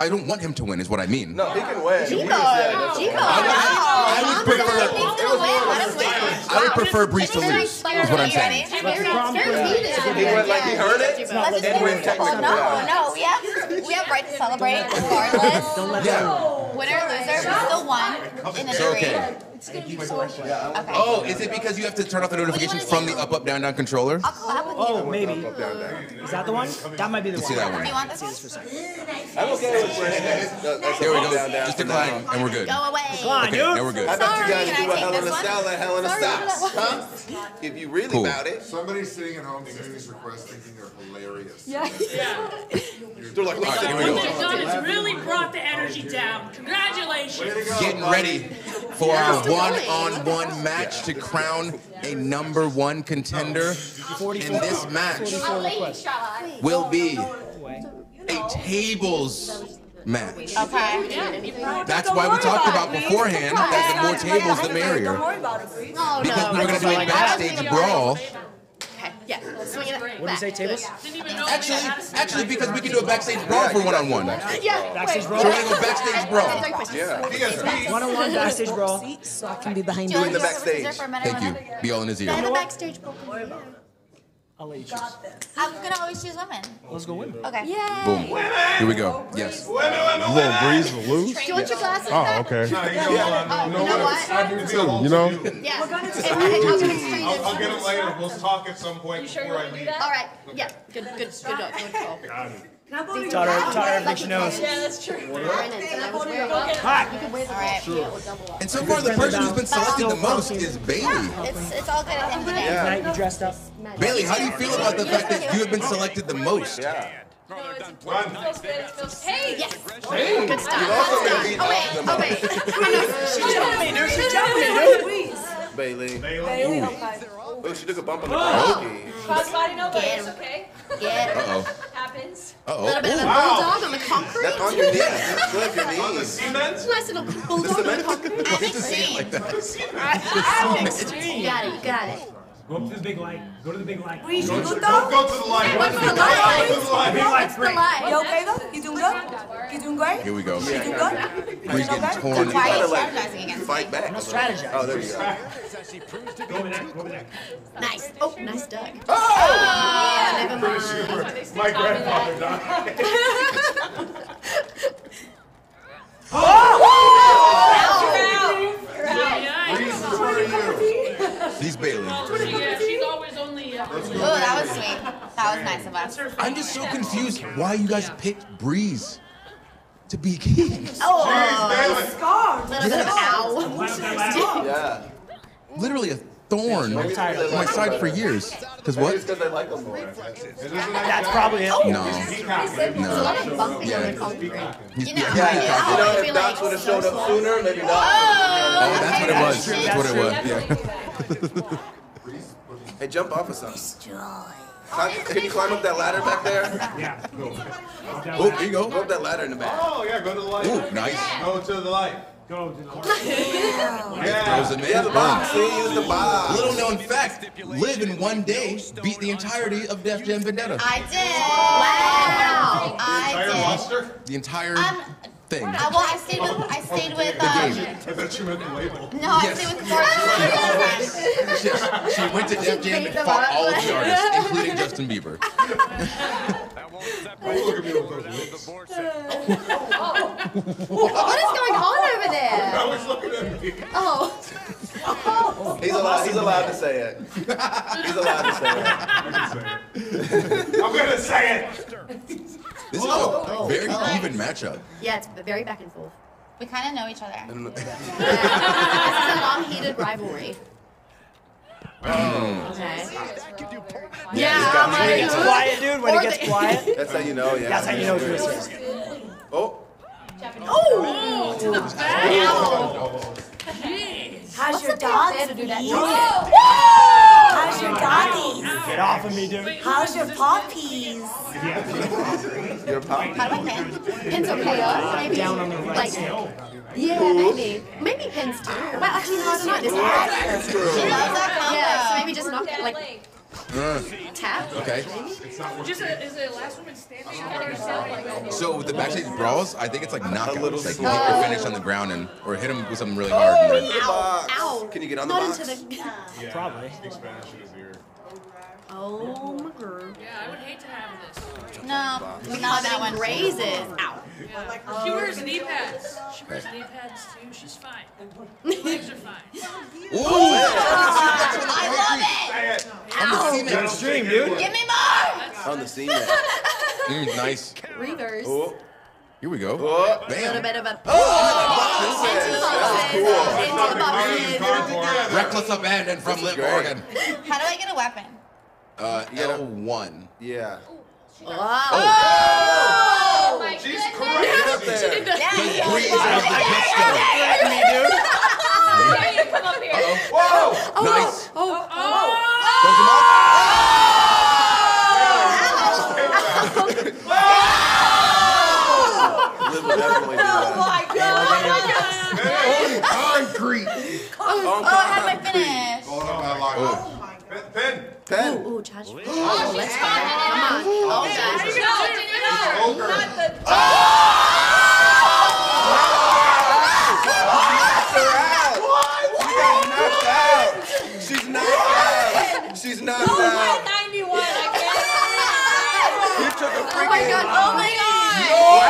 I don't want him to win, is what I mean. No, he can win. Chico. We just said that's Chico. I would prefer. Gonna win. Let him win. I would prefer Breeze to lose. Is what I'm saying. He went like he heard it. Let's And win Well, technically. no, no, we have we have right to celebrate regardless. Yeah. Winner or loser, we still won in a So jury. okay. Okay. Oh, is it because you have to turn off the notifications from the up, up, down, down controller? I'll collab with Oh, maybe. Is that the one? That might be the Let's one. see that one. Do you want this one? I'm okay with winning that. That- Here we go. down, down Just for now. decline, and we're good. Go away. Come on, Okay, dude. now we're good. How about you Sorry, guys can do I a hell take in a this one? style at hell in a Sorry, stops, huh? If you really Cool. about it. Somebody's sitting at home sending these requests thinking they're hilarious. Yeah. They're like, All right, here we What they've go. done is really brought the energy down. Congratulations. Getting ready for our one-on-one match to crown a number one contender. And this match will be a tables match. Okay. That's why we talked about beforehand that the more tables, the merrier. Don't worry about it, Bree. Oh, Because we were going to do a backstage brawl. Okay. Yeah. Swing it What do you say, tables? Actually, actually, because we can do a backstage brawl for one-on-one. Yeah. Backstage So brawl? we're gonna go backstage brawl. Yeah. One on one backstage brawl. So I can be behind you in the to use a backstage. scissor for a minute? Thank you. Be all in his ear. Then a backstage book. I'll let you choose. I'm gonna always choose women. Let's go women. Okay. Boom. Here we go. Yes. You want Breeze to lose? Do you want your glasses Oh, back? okay. Oh, you know what? You know? Yeah. I'll, I'll I'll get them later. We'll talk at some point you sure before I leave. All right. Yeah. Good. Good. Good. Good. call. Got it. Taught her, taught her everything she knows. Yeah, that's true. Hi. All right. And so far, the person who's been selected the most is Bayley. It's it's all good at the end of the day. Yeah. Tonight you dressed up. Bayley, how do you feel about the fact that you have been selected the most? Yeah. Run. Hey! Yes. Good stuff. You've also been beaten Oh wait. Oh wait. She jumped me, dude. She jumped me, dude. Bayley. Bayley, okay. Oh, she took a bump on the karaoke. Crossbody, no, but Get it's okay. Get it. Uh-oh. Happens. Uh-oh. little bit of a Ooh. bulldog on the concrete. That's on your knees. That's good, your On the knees. cement? Nice little bulldog on the concrete. Why did you say it like that? You got it. You got it. Go up to the big light. Go to the big light. Bree, you Don't, good don't though? go to the light. What's the light? go to the light. Big light What's the break. lie? You okay though? You doing good? You doing great? Here we go. You doing good? Breeze getting torn. Why are you gotta, like, strategizing against Fight me? back. Strategize. Oh, there you go. Go over there. Go over there. Nice. Oh, nice duck. Oh! Ah, oh, never mind. My grandfather died. He's Bayley. Yeah, she's always only. Uh, Oh, that was sweet. That was nice of us. I'm just so confused why you guys picked Breeze to be king. Oh, Scar. little bit of ow. Yeah. Literally a thorn on my side for years. Because what? It's because they like them more. That's probably it. No. No. Yeah. He's- You yeah, he's peacocking. you know if Docs would have showed up sooner, maybe not. Oh, that's what it was. That's what it was. Yeah. Hey, jump off of something. Can, can you climb up that ladder back there? Yeah. Oh, there you go. Go up that ladder in the back. Oh, yeah, go to the light. Ooh, nice. Go to the light. Go to the light. Throws him in. Yeah, the box. Boom. See, use the box. Little known fact: Liv in one day beat the entirety of Def Jam Vendetta. I did. Wow. I Entire did. roster? The entire Um, thing. Uh, well, I stayed with I stayed with The um, game. I thought you meant the label. no, I stayed with She, she went to Def Jam and fought all of the artists, including Justin Bieber. What is going on over there? I was looking at me. Oh. He's allowed. He's allowed to say it. He's allowed to say it. I'm gonna say it. This is Oh. a very even matchup. Yeah, it's very back and forth. We kind of know each other. This is a long-heated rivalry. Mm. Okay. Yeah, When it gets quiet, dude, when Or it gets quiet, That's how you know. Yeah. that's how you know it's real. Oh. Oh! To the How's your What's dog? to do that? How's your doggies? Get off of me, dude. How's your puppies? Your pop. How do I pin? Pin's okay, uh, maybe. Down on the right Like, scale. yeah, maybe. Maybe pins too. Well, actually, no, I don't know. Just tap. She loves that combo. Yeah, so maybe just knock it, like, Uh, tap. okay. Just a, is it last woman standing or? So with the backstage brawls, I think it's like knockouts. little Like you hit your finish on the ground and or hit him with something really hard. And then, The. Ow. Can you get on the Not box? into the. Yeah. Probably. Speak Spanish in his ear. Oh my god. Yeah, I would hate to have this. No, not that one. Raises. Ow. Yeah. She wears knee pads. She wears knee pads too. She's fine. Legs are fine. Ooh! I love it. Say it. On the Good cement. stream, dude. Give me more. On the scene. Mm, nice. Reverse. Oh. Here we go. Oh. A little bit of a. Into the boxes. That's Into the boxes. Reckless abandon from Liv great. Morgan. How do I get a weapon? Uh, L1. Yeah. Oh! my She's correct. Get up there. The Yeah. breeze of the pistol. Threaten me, dude. Come up here. Whoa. Nice. Oh, Throws him off. Liv would definitely do that. my god! Concrete. Oh, I had my finish. Hold on, I lock Oh. it. Pen. Ten. Ooh, ooh, charge. Oh, let's go. Come on. Oh, guys. She got knocked out. She's knocked out. She's knocked ah! ah! out. 91. I You took a can't. Oh my god. Oh my god. Oh,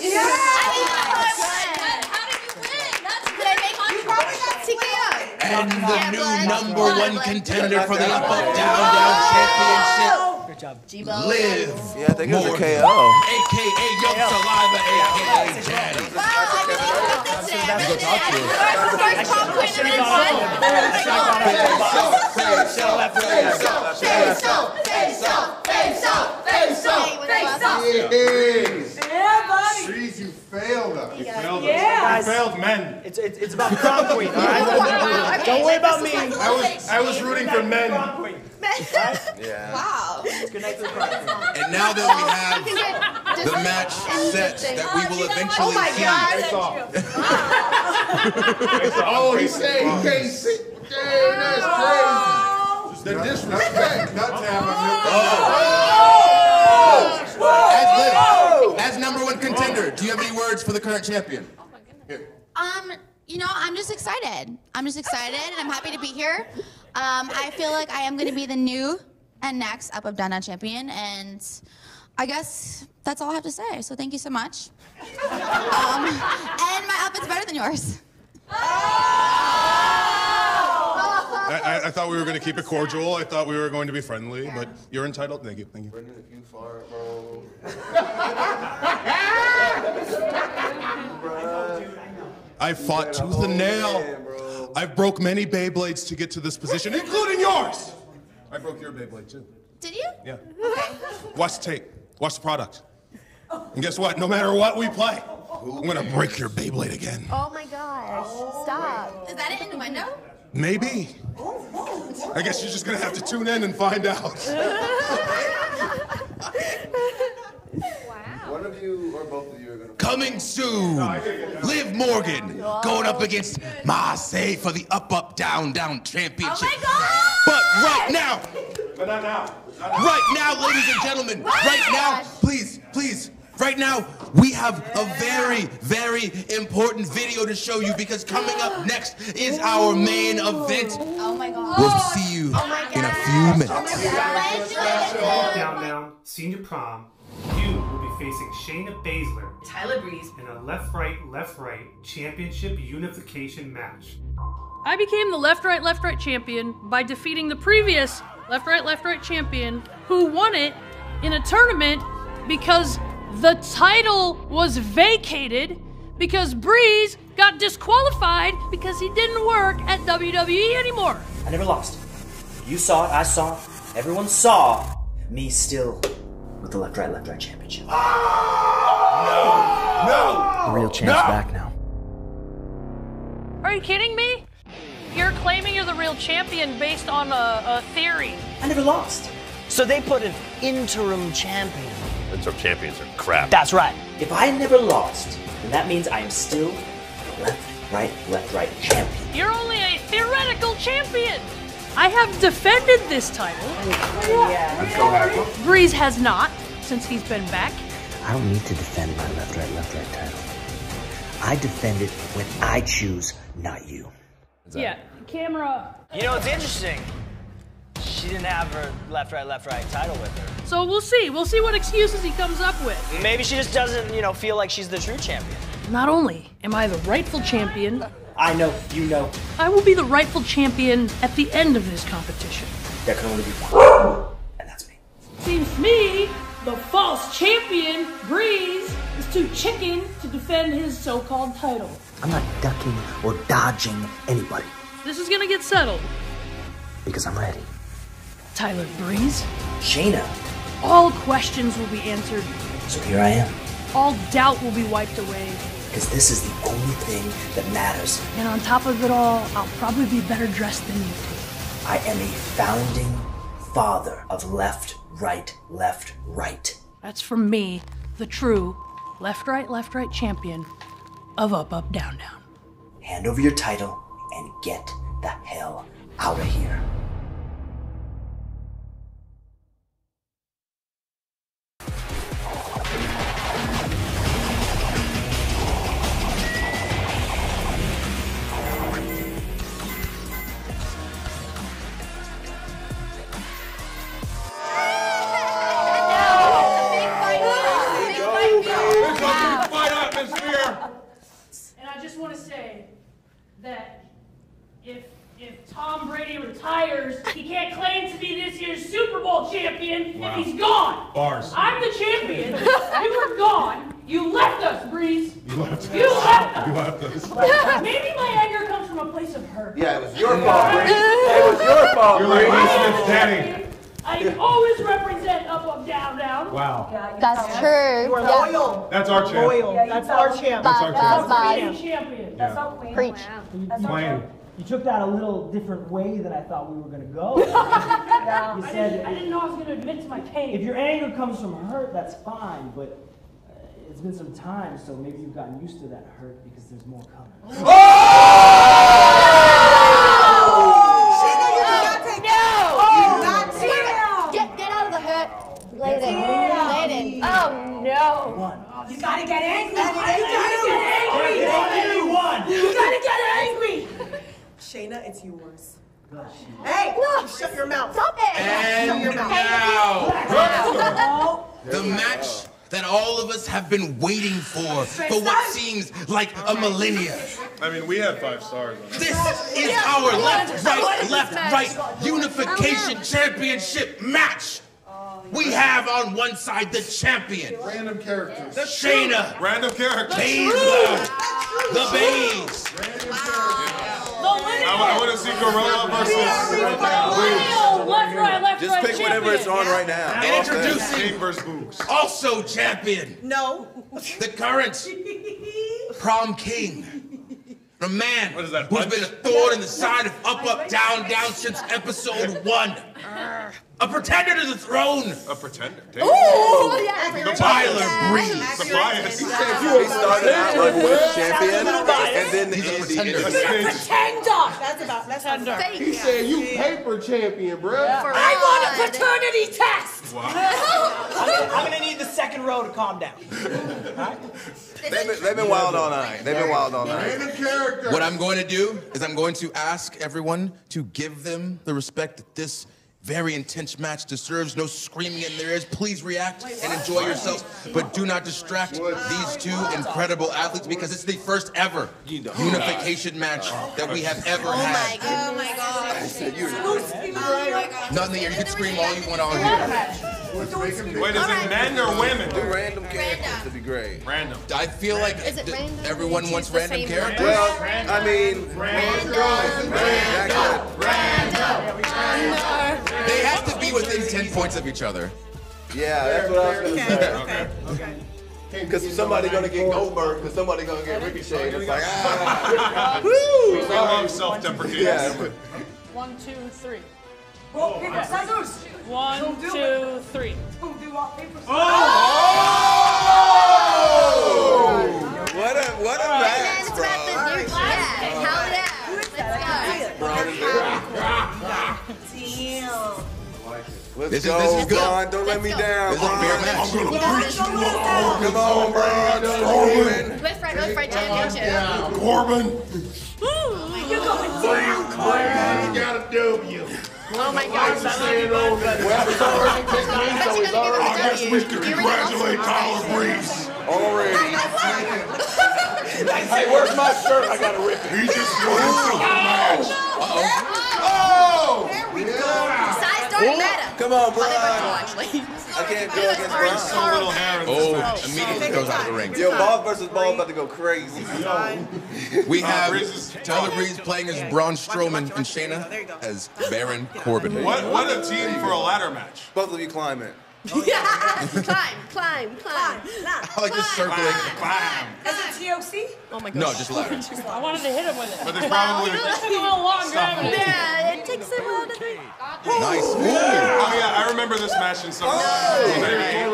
Yeah. I didn't know I won. How did you win? That's Did I make you probably got TKO. And the Yeah, new blood. number Blood, one blood. contender for the Up Up Down Down Championship. Good job. G-Bo. Liv. Yeah, I think it was a KO. AKA Young Saliva, AKA Daddy. Wow, I really loved it today. I really talk to did. you. First, first pop queen Should've and gone then off the win. Should've left with Face up, face up, face up, face up, face up, face up. 12 men. It's, it's, it's about prom queen, all right? Wow, okay, Don't worry about me. Like I was, I was rooting for men. yeah. Wow. And now that we have the match set that we will eventually see. Oh my see. God. oh, he said he can't see. Dang, that's crazy. The disrespect. Not to have a oh. As number one contender, do you have any words for the current champion? Um, you know, I'm just excited. I'm just excited, and I'm happy to be here. Um, I feel like I am going to be the new and next Up Up Down Down champion, and I guess that's all I have to say. So thank you so much. Um, and my outfit's better than yours. I, I, I thought we were going to keep it cordial. I thought we were going to be friendly, but you're entitled. Thank you. Thank you. Brendan, if you fart, bro. I fought tooth and nail. I've broke many Beyblades to get to this position, including yours. I broke your Beyblade too. Did you? Yeah. Watch the tape. Watch the product. And guess what? No matter what we play, I'm gonna break your Beyblade again. Oh my gosh. Stop. Is that an innuendo? Maybe. I guess you're just gonna have to tune in and find out. One of you or both of you are gonna. Coming soon, Liv Morgan going up against Marseille for the up, up, down, down championship. But right now, But not now. right now, ladies and gentlemen, right now, please, please, right now, we have a very, very important video to show you because coming up next is our main event. Oh my god. We'll see you in a few minutes. Down Down Senior Prom, you will be facing Shayna Baszler. Tyler Breeze. In a left right, left right championship unification match. I became the left right left right champion by defeating the previous left right left right champion who won it in a tournament because the title was vacated because Breeze got disqualified because he didn't work at WWE anymore. I never lost. You saw it, I saw it, everyone saw me still with the left right, left right championship. No! No! The real champ's back now. Are you kidding me? You're claiming you're the real champion based on a, a theory. I never lost. So they put an interim champion. Interim champions are crap. That's right. If I never lost, then that means I am still left, right, left, right champion. You're only a theoretical champion. I have defended this title. Yeah. Breeze has not, since he's been back. I don't need to defend my left, right, left, right title. I defend it when I choose, not you. Yeah, camera. You know what's interesting? She didn't have her left, right, left, right title with her. So we'll see. We'll see what excuses he comes up with. Maybe she just doesn't, you know, feel like she's the true champion. Not only am I the rightful champion, I know, you know. I will be the rightful champion at the end of this competition. There can only be one. And that's me. Seems to me the false champion, Breeze, is too chicken to defend his so-called title. I'm not ducking or dodging anybody This is gonna get settled. because I'm ready. Tyler Breeze, Shayna, all questions will be answered. so here I am. All doubt will be wiped away. Because this is the only thing that matters. And on top of it all, I'll probably be better dressed than you. I am a founding father of left, right, left, right. That's from me, the true left, right, left, right champion of Up, Up, Down, Down. Hand over your title and get the hell out of here. Say that if if Tom Brady retires, he can't claim to be this year's Super Bowl champion Wow. if he's gone. Bars. I'm the champion. you were gone. You left us, Breeze. You left You left us. You left us. Maybe my anger comes from a place of hurt. Yeah, it was your fault, Brady. It was your fault, You're like Brady. Will Smith's daddy. I always represent up, up, down, down. Wow. That's true. You are Yeah. loyal. That's our champ. Loyal. That's our champ. That's our champ. That's champion. That's our queen. Preach. Plain. You took that a little different way than I thought we were gonna go. I You didn't, said I didn't know I was going to admit to my pain. if your anger comes from hurt, that's fine, but uh, it's been some time, so maybe you've gotten used to that hurt because there's more coming. Get, get out of the hurt. Lay it in. Lay it in. Oh no. You gotta get angry. You gotta Only get one. angry. You gotta get angry. Shayna, it's yours. Hey, shut your mouth. Stop it. And Shut your mouth. now, the match that all of us have been waiting for for what seems like a millennia. I mean, we had five stars. On it. This is our left, right, left, right unification championship match. We have on one side the champion, Random characters. Shayna Random characters. Baszler, the Bays. I want to see Gorilla versus. Left, right, left, Just right. pick whatever it's on right now. And introducing King versus Boogs. also champion, No. the current prom king. The man What is that, who's punch? been a thorn in the side of up, up, down, down since episode one. Uh. A pretender to the throne, A pretender. Ooh, oh, yeah. Tyler Breeze. The bias. He started out like world champion, and then the He's pretender. That's about that's about Fake. He said you paper champion, bro. I want a paternity test! I'm gonna, I'm gonna need the second row to calm down. They've been, they've been wild all night. They've been wild all night. What I'm going to do is I'm going to ask everyone to give them the respect that this very intense match deserves. No screaming in their ears. Please react and enjoy yourselves, but do not distract these two incredible athletes because it's the first ever unification match that we have ever oh had. Oh my god. Oh Not in the air. You can scream all you want on here. Wait, is it men or women? Do random characters to be great. Random. I feel like Is it th- random? everyone wants random characters. Well, I mean, random They have to be within 10 points of each other. yeah, that's what I was gonna say. okay, okay. Because somebody gonna get Goldberg, because somebody gonna get Ricochet. It's like, ah, We love self-deprecating. One, two, three. Rock, paper, scissors! One, Don't do two, three. Don't do rock, paper, scissors! Oh! What a what a match, bro. Yeah, hell yeah. Let's go. Damn. Let's This is- this is good. Braun. Don't let me down. This is a fair Braun. match. Come on, Braun. Strowman. Left, right, left, right championship. Corbin. You're going down, Corbin! He got a W. Oh my god. Saying over. Well, he's already picked me, so he's already. I guess we can congratulate Tyler Breeze. Already. Hey, where's my shirt? I gotta rip it. He just won himself a match. Oh! There we go. Size don't matter. Come on, Oh, Braun. do, actually. I can't go against Braun. So little hair in this Oh, match. immediately goes out of the ring. Yo, ball versus ball about to go crazy. We have Tyler Breeze playing as Braun Strowman and Shayna as Baron Corbin. What, what a team for a ladder match. Both of you climb it. climb, climb, climb. I like just circling. Bam. Is it TLC? Oh my No, just ladder. I wanted to hit him with it. But they probably. It took a little long grabbing. Yeah, it takes a while to do. Nice. Ooh. Oh yeah, I remember this match in some. Oh.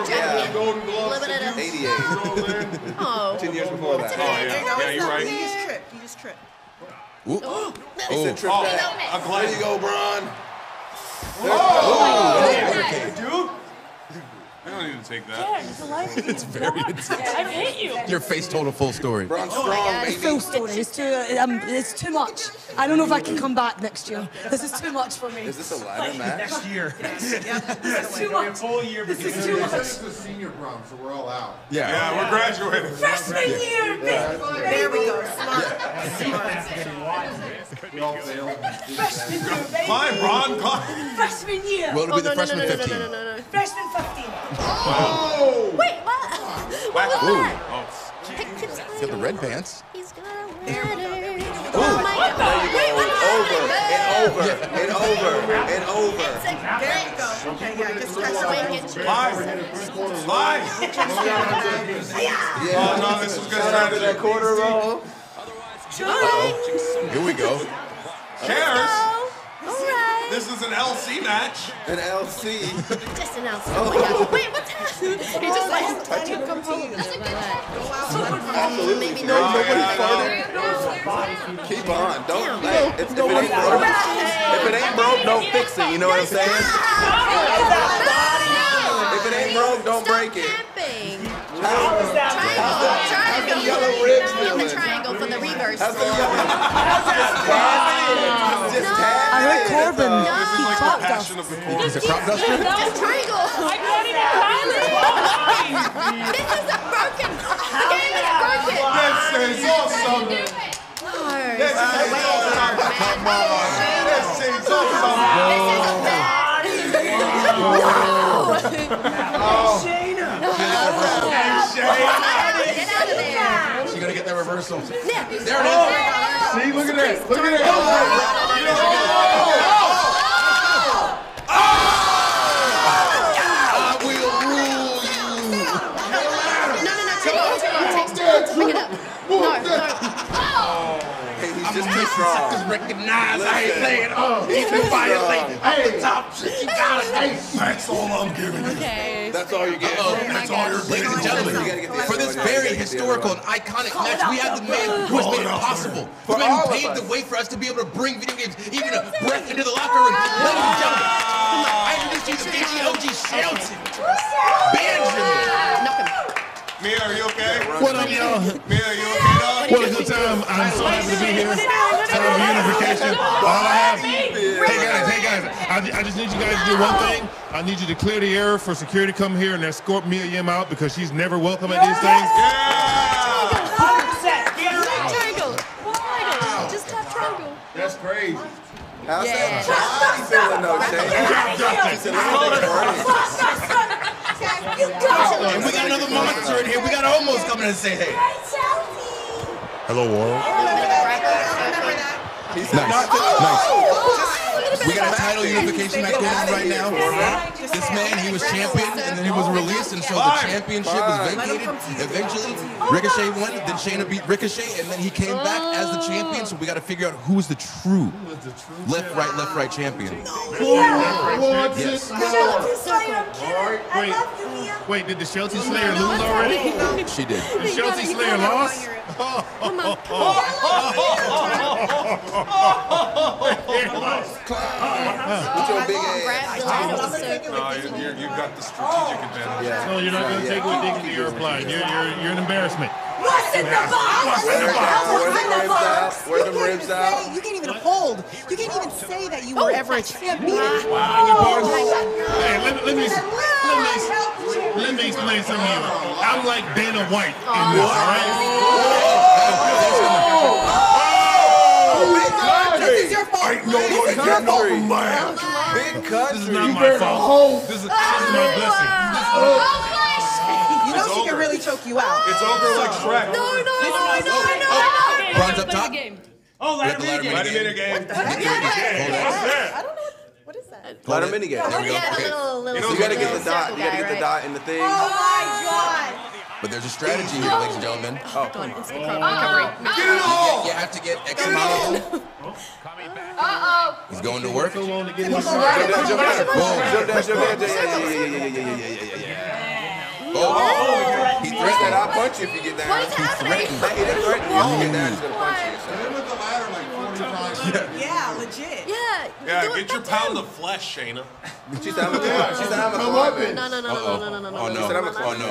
Yeah. Golden Glove. Living it up. 88. Oh. 10 years before that. Oh yeah, yeah, you're You right. just trip. You just trip. Ooh. Oh. It's a Oh. trip Oh, back. a There glide. you go, Braun. Oh. Dude. I don't even take that. Yeah, it's a life. It's very intense. I hate you. Your face told a full story. Braun strong, baby. Full story. It's too, um, it's too much. I don't know if I can come back next year. This is too much for me. Is this a ladder match? Next year. This is too A much. full year This is too much. It's the senior prom, so we're all out. Yeah. Yeah, we're graduating. Freshman year, bitch. There we go. Smart. We all failed. Freshman year, baby. Climb, Ron, climb. Freshman year. Well, it'll be the freshman 15. Freshman 15. Oh! Wait, what? What was Ooh. that? Oh, Pick tips the red pants. He's gonna win it. Oh my god. There you Wait, go. what's Over and over and over and over. There you go. Okay, yeah, just press it. Climb. Climb. Yeah. Oh no, this is good Shout out to that quarter roll. Here we go. Chairs. Alright. An LC match. An LC. Just an LC. Oh my god. Wait, what's happening? He just like Touch it. come home. That's a good Absolutely. Maybe No, not. nobody farted. Keep on. Don't. Hey, it's, if it ain't broke, if it ain't broke, don't fix it. You know what I'm saying? If it ain't broke, don't break it. Camping. How, how's the, how's the yellow ribs The triangle for the reverse. How's the yellow? Just I heard it. Corbin. This is He like the popped us. passion of the core. He's a crop duster? Just triangle. I can't even This is a broken. The game is broken. This is awesome. This is awesome. Come on. This is awesome. Shayna. Shane. Get out of there. She gonna get that reverse reversal. There it is. See, look at that. Look at that. I he's just too strong. Suckers recognize I ain't playing. Oh, He's he's too been violating. Off the top shit, you gotta Hey, that's all I'm giving you. Okay. That's all you get. Uh-oh. That's all you're Ladies and gentlemen, You gotta get the for this one. very You gotta get the historical and iconic match, we have the man who has made it possible. The For man who paved the us. way for us to be able to bring video games even a breath into the locker room. Ladies and gentlemen, I introduce you to BGOG Shelton. Benjamin. Knock him. Mia, are you okay? What up, y'all? Mia, are you okay, dog? What a good time. I'm so happy to be here. Time of unification. All I have. Hey, guys, hey, guys. I, I just need you guys to do one thing. I need you to clear the air for security to come here and escort Mia Yim out because she's never welcome at these things. Triangle. Triangle. Just tap triangle. That's crazy. How's Yeah. that body feeling though, Shane? She said, "Let me take a break." And we got another monster in here. We got almost coming to say hey. Hello, world. He Nice. "Not to- Nice. We got a title unification match going on right now. This man, he was champion, and then he was released, and so the championship was vacated. Eventually, Ricochet won, then Shayna beat Ricochet, and then he came back as the champion. So we got to figure out who's the true left, right, left, right champion. Yes. Wait, wait, did the Shelty Slayer lose already? She did. The Shelty Slayer lost? With your big ass. You, got the strategic advantage. No, you're not going to take what dignity you're applying. You're, you're, an embarrassment. What's in the box? Wear the box. Wear the ribs out. Wear the You ribs can't out. You can't even hold. You can't even say that you were ever a champion. Hey, let, me- let, me, let, me, explain something to you. I'm like Dana White in this, all right? ain't no way get over my ass. Big country. This is not my fault. This is, this is my blessing. This is my you know it's she ogre. can really choke you out. It's ogre like Shrek. No, no, no, no, no, no. no. Bronze up top. Game. Oh, ladder mini game. Ladder mini game. What the heck? Yeah, yeah, yeah. What's that? I don't know. What is that? Ladder mini game. Oh, there we go. Okay. You gotta get the dot. You gotta get the dot in the thing. Oh my god. But there's a strategy here, ladies and gentlemen. Oh, come on. Oh. Instant recovery. You, you have to get X amount of them. Uh-oh. He's going to work. So long to get in jump down, jump down. Jump down, jump down. Yeah, yeah, yeah, yeah, yeah, yeah, yeah, yeah, yeah, yeah. Oh, oh, oh. he He said, threatened. I'll punch you if you get down. What is happening? He didn't threaten you. If you get down, he's gonna punch you. So. with the ladder like 40 times. Yeah, legit. Yeah. Yeah, get your that's him. pound of flesh, Shayna. She said, I'm a climb. She said, I'm a climb. No, no, no, no, no, no, no, no. Oh no. said I'm a Oh no.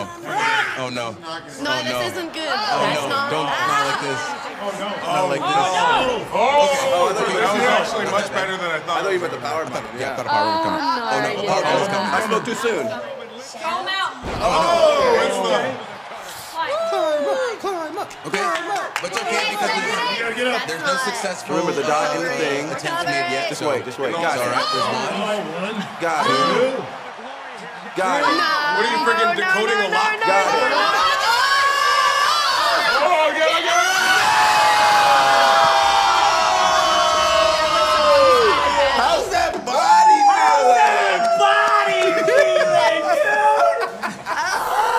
Oh no. No, Oh, this no. isn't good. Oh no. not. Don't not like this. Oh, no. Not like this. Oh, no. Oh, I thought you that was were actually much better than I I thought. thought you meant the power button. Yeah, I thought Yeah. a power was coming. Oh, oh, no. Oh no, no, power was coming. I spoke too soon. Oh, it's the. Okay, but it's okay because You gotta get up. there's no successful Remember the dot in the thing. attempts made yet. Just wait, just wait. It's Got all it. right. There's one. One, Got it. Got it. What are you freaking decoding a lock? Got it. Oh, get it, get it. How's that body feeling? Body feeling, dude!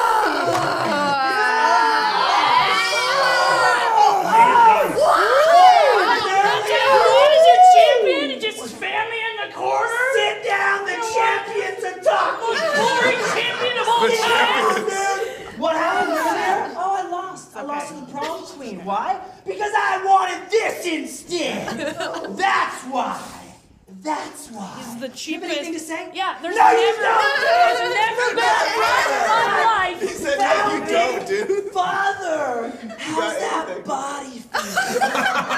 What is your champion? You just spam me in the corner? Sit down, the champion's a talk. Boring champion of all time. What happened over there? Oh, I lost. I lost to the prom queen. Why? Because I wanted this instead. That's why. That's why. He's the You have anything to say? Yeah, there's No, you never, don't. there's never been a time in my life. He said, no, you don't, dude. Father, how's that body feel?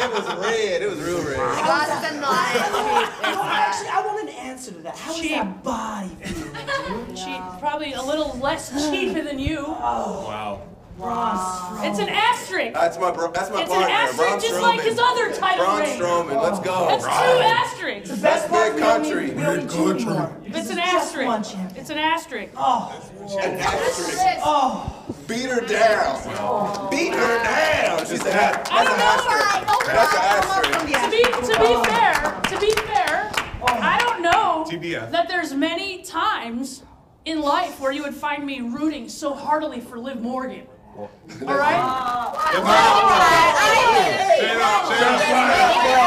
It was red. It was real red. God is a lie. No, actually, I want an answer to that. How is that body feel. Cheap, probably a little less cheaper than you. Oh. Wow. Braun It's an asterisk. That's my bro. That's my It's an asterisk just Strowman. like his other title Braun reign. Strowman. Let's go. That's two asterisks. The best part, big we don't country. need, we don't need two. It's an asterisk. It's an asterisk. Oh, An asterisk. oh. Beat her down. Beat her down. She said, that's I an don't asterisk. know. That's an asterisk. To be, to be fair, to be fair, I don't know TBF. that there's many times in life where you would find me rooting so heartily for Liv Morgan. All right?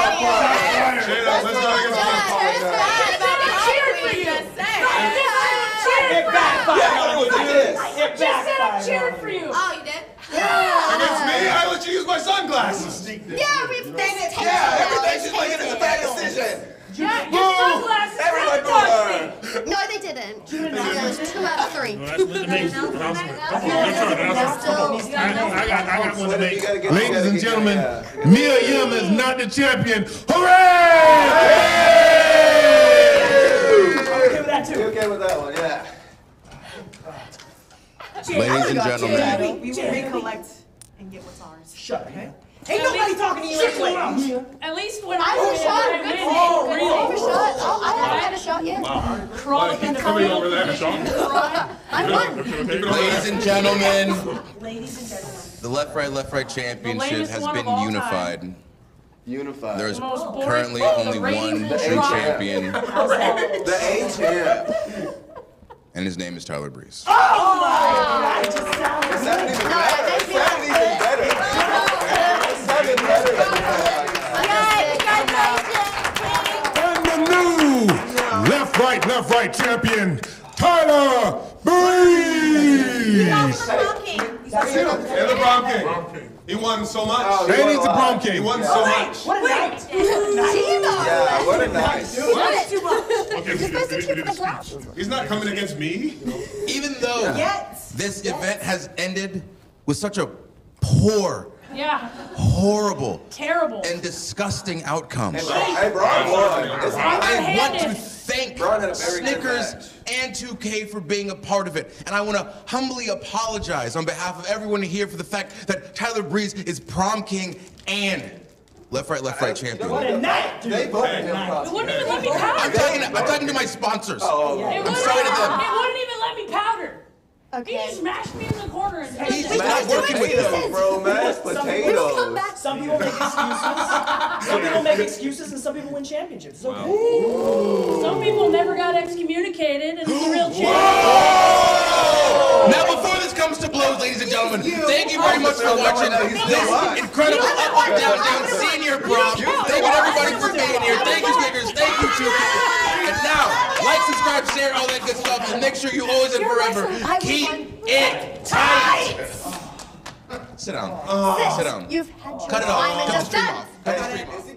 Shayna, let's not get cheered for you. It backfired Yeah, on it you. did. It Just said I backfired cheered on for you. you. Oh, you did? Against me, I let you use my sunglasses. Yeah, we've been it. Yeah, everything she's making is a bad decision. Yeah, Boo! your sunglasses Everybody don't boo her. No, they didn't. It was two out of three. I got, I got one to make. You gotta get Ladies and gentlemen, together. Mia Yim is not the champion. Hooray! Okay with that You too. okay with that one? Yeah. Ladies and gentlemen, We will recollect and get what's ours. Shut up. Ain't nobody talking to you Shut anyway. At least when I I was win, shot. I Good win. for you. Good for shot. Oh, I haven't had a shot yet. Crawl up in the Coming over there, Sean. I won. ladies and gentlemen, Ladies and gentlemen. the left right left right championship has been of all unified. Unified. There's most boring currently only one true champion, The A champ. and his name is Tyler Breeze. Oh my God! It just sounded It sounded even better. It sounded even better. It sounded better. And the new left right left right champion, Tyler Breeze. And the Prom King. He won so much. Oh, And he's the prom He king. won so much. What a night! Yeah, what a night. He's not coming against me. Even though Yes. this event has ended with such a poor, Yeah, horrible, terrible. and disgusting outcomes. Hey, Braun won. It's I want to thank Braun had a very good Snickers and 2K for being a part of it. And I want to humbly apologize on behalf of everyone here for the fact that Tyler Breeze is prom king and left, right, left, right champion. What a night, dude. They voted him It wouldn't even let me I'm powder. talking, I'm talking to my sponsors. Oh, oh, oh. It okay. wouldn't, sorry to them. It wouldn't even let me powder. He Okay. just mashed me in the corner and said He's that. not working with Potatoes, them. bro. Mashed Come potatoes. Some people make excuses. Some people make excuses, and some people win championships. It's okay. Some people never got excommunicated and it's a real champion. Now, before this comes to blows, ladies and gentlemen, thank you very much for watching this incredible up and down down senior prom. Thank you everybody for being here. Thank you, Snickers. Thank you, 2K. And now, like, subscribe, share, all that good stuff, and make sure you always and forever keep it tight. Sit down. Sit down. You've had Cut it off. Cut the it's stream off. Cut the stream off. Is he